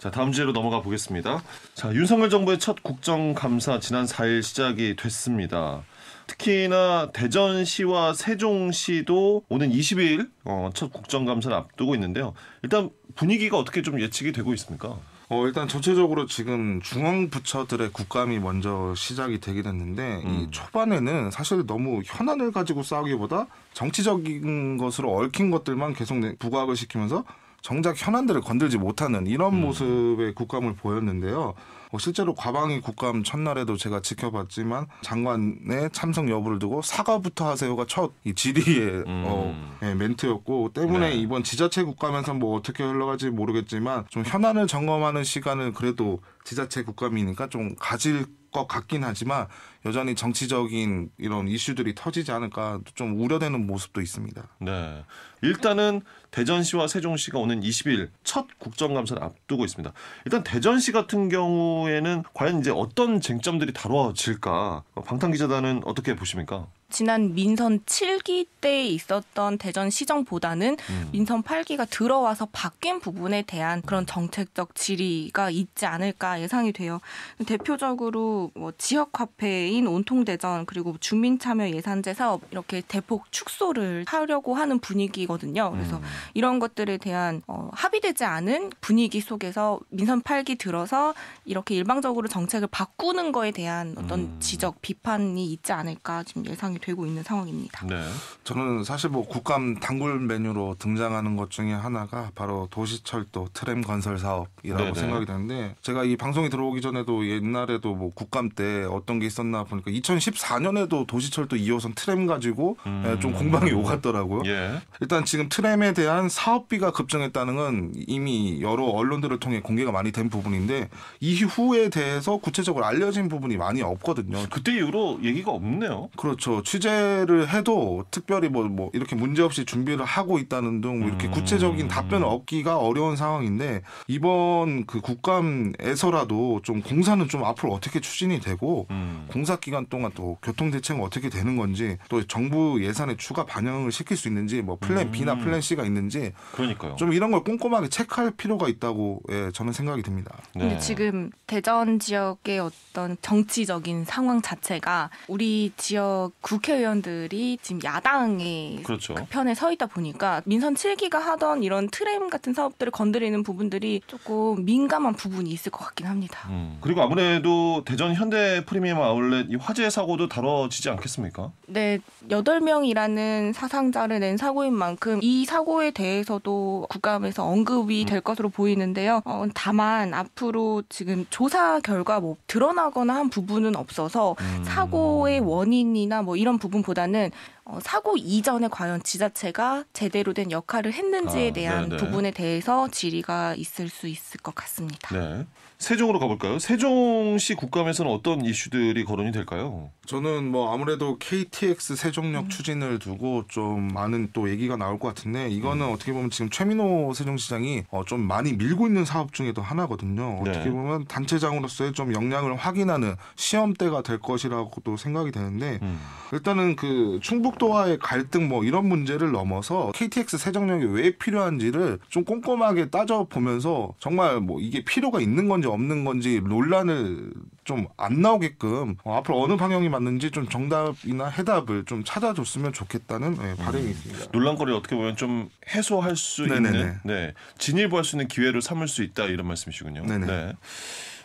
S2: 자, 다음 주제로 넘어가 보겠습니다. 자, 윤석열 정부의 첫 국정감사 지난 4일 시작이 됐습니다. 특히나 대전시와 세종시도 오는 20일 어, 첫 국정감사를 앞두고 있는데요. 일단 분위기가 어떻게 좀 예측이 되고 있습니까?
S9: 어, 일단 전체적으로 지금 중앙부처들의 국감이 먼저 시작이 되게 됐는데,
S2: 음.
S9: 이 초반에는 사실 너무 현안을 가지고 싸우기보다 정치적인 것으로 얽힌 것들만 계속 내- 부각을 시키면서 정작 현안들을 건들지 못하는 이런
S2: 음.
S9: 모습의 국감을 보였는데요. 어, 실제로 과방위 국감 첫날에도 제가 지켜봤지만 장관의 참석 여부를 두고 사과부터 하세요가 첫 이 질의의
S2: 음.
S9: 어, 예, 멘트였고 때문에
S2: 네.
S9: 이번 지자체 국감에서 뭐 어떻게 흘러갈지 모르겠지만 좀 현안을 점검하는 시간을 그래도 지자체 국감이니까 좀 가질 것 같긴 하지만 여전히 정치적인 이런 이슈들이 터지지 않을까 좀 우려되는 모습도 있습니다.
S2: 네. 일단은 대전시와 세종시가 오는 20일 첫 국정감사를 앞두고 있습니다. 일단 대전시 같은 경우에는 과연 이제 어떤 쟁점들이 다뤄질까? 방탄기자단은 어떻게 보십니까?
S10: 지난 민선 7기 때 있었던 대전 시정보다는
S2: 음.
S10: 민선 8기가 들어와서 바뀐 부분에 대한 그런 정책적 질의가 있지 않을까 예상이 돼요. 대표적으로 뭐 지역화폐인 온통대전 그리고 주민참여 예산제 사업 이렇게 대폭 축소를 하려고 하는 분위기거든요. 그래서
S2: 음.
S10: 이런 것들에 대한 어, 합의되지 않은 분위기 속에서 민선 8기 들어서 이렇게 일방적으로 정책을 바꾸는 거에 대한 어떤
S2: 음.
S10: 지적 비판이 있지 않을까 지금 예상이 되고 있는 상황입니다.
S2: 네.
S9: 저는 사실 뭐 국감 단골 메뉴로 등장하는 것 중에 하나가 바로 도시철도 트램 건설 사업이라고
S2: 네네.
S9: 생각이 되는데 제가 이 방송에 들어오기 전에도 옛날에도 뭐 국감 때 어떤 게 있었나 보니까 2014년에도 도시철도 2호선 트램 가지고
S2: 음.
S9: 예, 좀 공방이 오갔더라고요.
S2: 예.
S9: 일단 지금 트램에 대한 사업비가 급증했다는 건 이미 여러 언론들을 통해 공개가 많이 된 부분인데 이후에 대해서 구체적으로 알려진 부분이 많이 없거든요.
S2: 그때 이후로 얘기가 없네요.
S9: 그렇죠. 취재를 해도 특별히 뭐, 뭐 이렇게 문제 없이 준비를 하고 있다는 등 뭐 이렇게
S2: 음.
S9: 구체적인 답변을 얻기가 어려운 상황인데 이번 그 국감에서라도 좀 공사는 좀 앞으로 어떻게 추진이 되고
S2: 음.
S9: 공사 기간 동안 또 교통 대책은 어떻게 되는 건지 또 정부 예산에 추가 반영을 시킬 수 있는지 뭐 플랜
S2: 음.
S9: B나 플랜 C가 있는지
S2: 그러니까요.
S9: 좀 이런 걸 꼼꼼하게 체크할 필요가 있다고 예, 저는 생각이 듭니다.
S10: 근데
S2: 네.
S10: 지금 대전 지역의 어떤 정치적인 상황 자체가 우리 지역 국 회의원들이 지금 야당의
S2: 그렇죠.
S10: 그 편에 서 있다 보니까 민선 7기가 하던 이런 트램 같은 사업들을 건드리는 부분들이 조금 민감한 부분이 있을 것 같긴 합니다.
S2: 음. 그리고 아무래도 대전 현대 프리미엄 아울렛 이 화재 사고도 다뤄지지 않겠습니까?
S10: 네, 8명이라는 사상자를 낸 사고인 만큼 이 사고에 대해서도 국감에서 언급이 될 것으로 보이는데요. 어, 다만 앞으로 지금 조사 결과 뭐 드러나거나 한 부분은 없어서
S2: 음.
S10: 사고의 원인이나 뭐 이런 부분보다는 어, 사고 이전에 과연 지자체가 제대로 된 역할을 했는지에
S2: 아,
S10: 대한
S2: 네네.
S10: 부분에 대해서 질의가 있을 수 있을 것 같습니다.
S2: 네. 세종으로 가볼까요? 세종시 국감에서는 어떤 이슈들이 거론이 될까요?
S9: 저는 뭐 아무래도 KTX 세종역 추진을 두고 좀 많은 또 얘기가 나올 것 같은데 이거는 어떻게 보면 지금 최민호 세종시장이 어, 좀 많이 밀고 있는 사업 중에도 하나거든요.
S2: 네.
S9: 어떻게 보면 단체장으로서의 좀 역량을 확인하는 시험대가 될 것이라고도 생각이 되는데
S2: 음.
S9: 일단은 그 충북도와의 갈등 뭐 이런 문제를 넘어서 KTX 세종역이 왜 필요한지를 좀 꼼꼼하게 따져 보면서 정말 뭐 이게 필요가 있는 건지 없는 건지 논란을 좀 안 나오게끔 어, 앞으로 어느 방향이 맞는지 좀 정답이나 해답을 좀 찾아줬으면 좋겠다는 예, 바람이 있습니다.
S2: 논란거리를 어떻게 보면 좀 해소할 수
S9: 네네네.
S2: 있는, 네, 진일보할 수 있는 기회를 삼을 수 있다 이런 말씀이시군요.
S9: 네네.
S2: 네.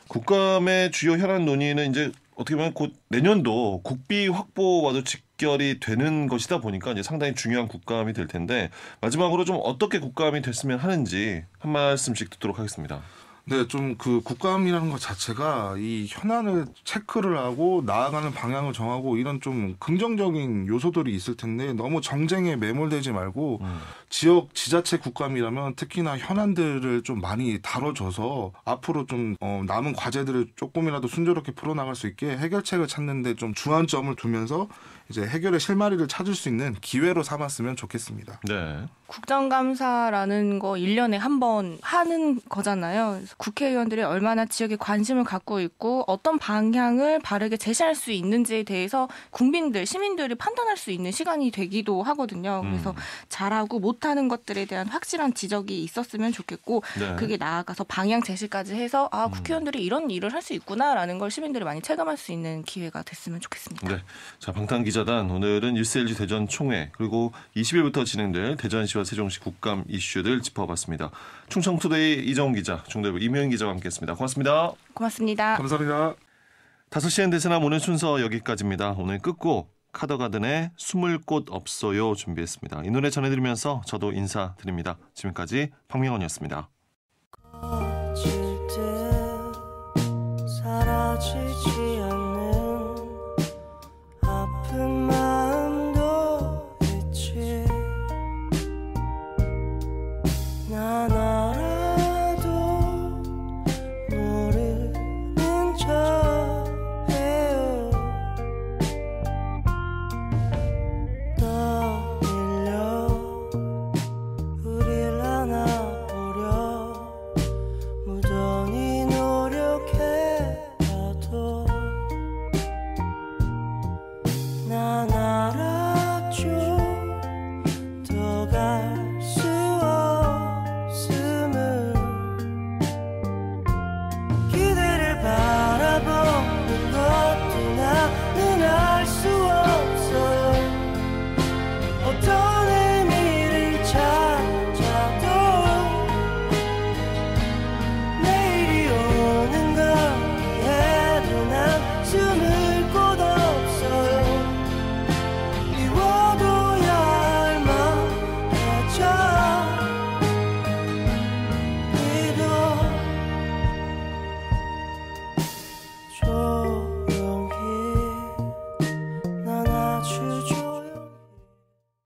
S2: 국감의 주요 현안 논의는 이제 어떻게 보면 곧 내년도 국비 확보와도 직결이 되는 것이다 보니까 이제 상당히 중요한 국감이 될 텐데 마지막으로 좀 어떻게 국감이 됐으면 하는지 한 말씀씩 듣도록 하겠습니다.
S9: 네, 좀 그 국감이라는 것 자체가 이 현안을 체크를 하고 나아가는 방향을 정하고 이런 좀 긍정적인 요소들이 있을 텐데 너무 정쟁에 매몰되지 말고
S2: 음.
S9: 지역 지자체 국감이라면 특히나 현안들을 좀 많이 다뤄줘서 앞으로 좀 어, 남은 과제들을 조금이라도 순조롭게 풀어나갈 수 있게 해결책을 찾는데 좀 주안점을 두면서 이제 해결의 실마리를 찾을 수 있는 기회로 삼았으면 좋겠습니다.
S2: 네.
S10: 국정감사라는 거 1년에 한 번 하는 거잖아요. 국회의원들이 얼마나 지역에 관심을 갖고 있고 어떤 방향을 바르게 제시할 수 있는지에 대해서 국민들, 시민들이 판단할 수 있는 시간이 되기도 하거든요. 그래서
S2: 음.
S10: 잘하고 못하는 것들에 대한 확실한 지적이 있었으면 좋겠고
S2: 네.
S10: 그게 나아가서 방향 제시까지 해서 아
S2: 음.
S10: 국회의원들이 이런 일을 할 수 있구나라는 걸 시민들이 많이 체감할 수 있는 기회가 됐으면 좋겠습니다.
S2: 네. 자, 방탄 기자단 오늘은 뉴스LG 대전 총회 그리고 20일부터 진행될 대전시 와 세종시 국감 이슈들 짚어봤습니다. 충청투데이 이정훈 기자, 중대부 이명현 기자와 함께했습니다. 고맙습니다.
S10: 고맙습니다.
S9: 감사합니다.
S2: 5시엔 대세남 오늘 순서 여기까지입니다. 오늘 끝곡 카더가든의 숨을 곳 없어요 준비했습니다. 이 노래 전해드리면서 저도 인사드립니다. 지금까지 박명원이었습니다.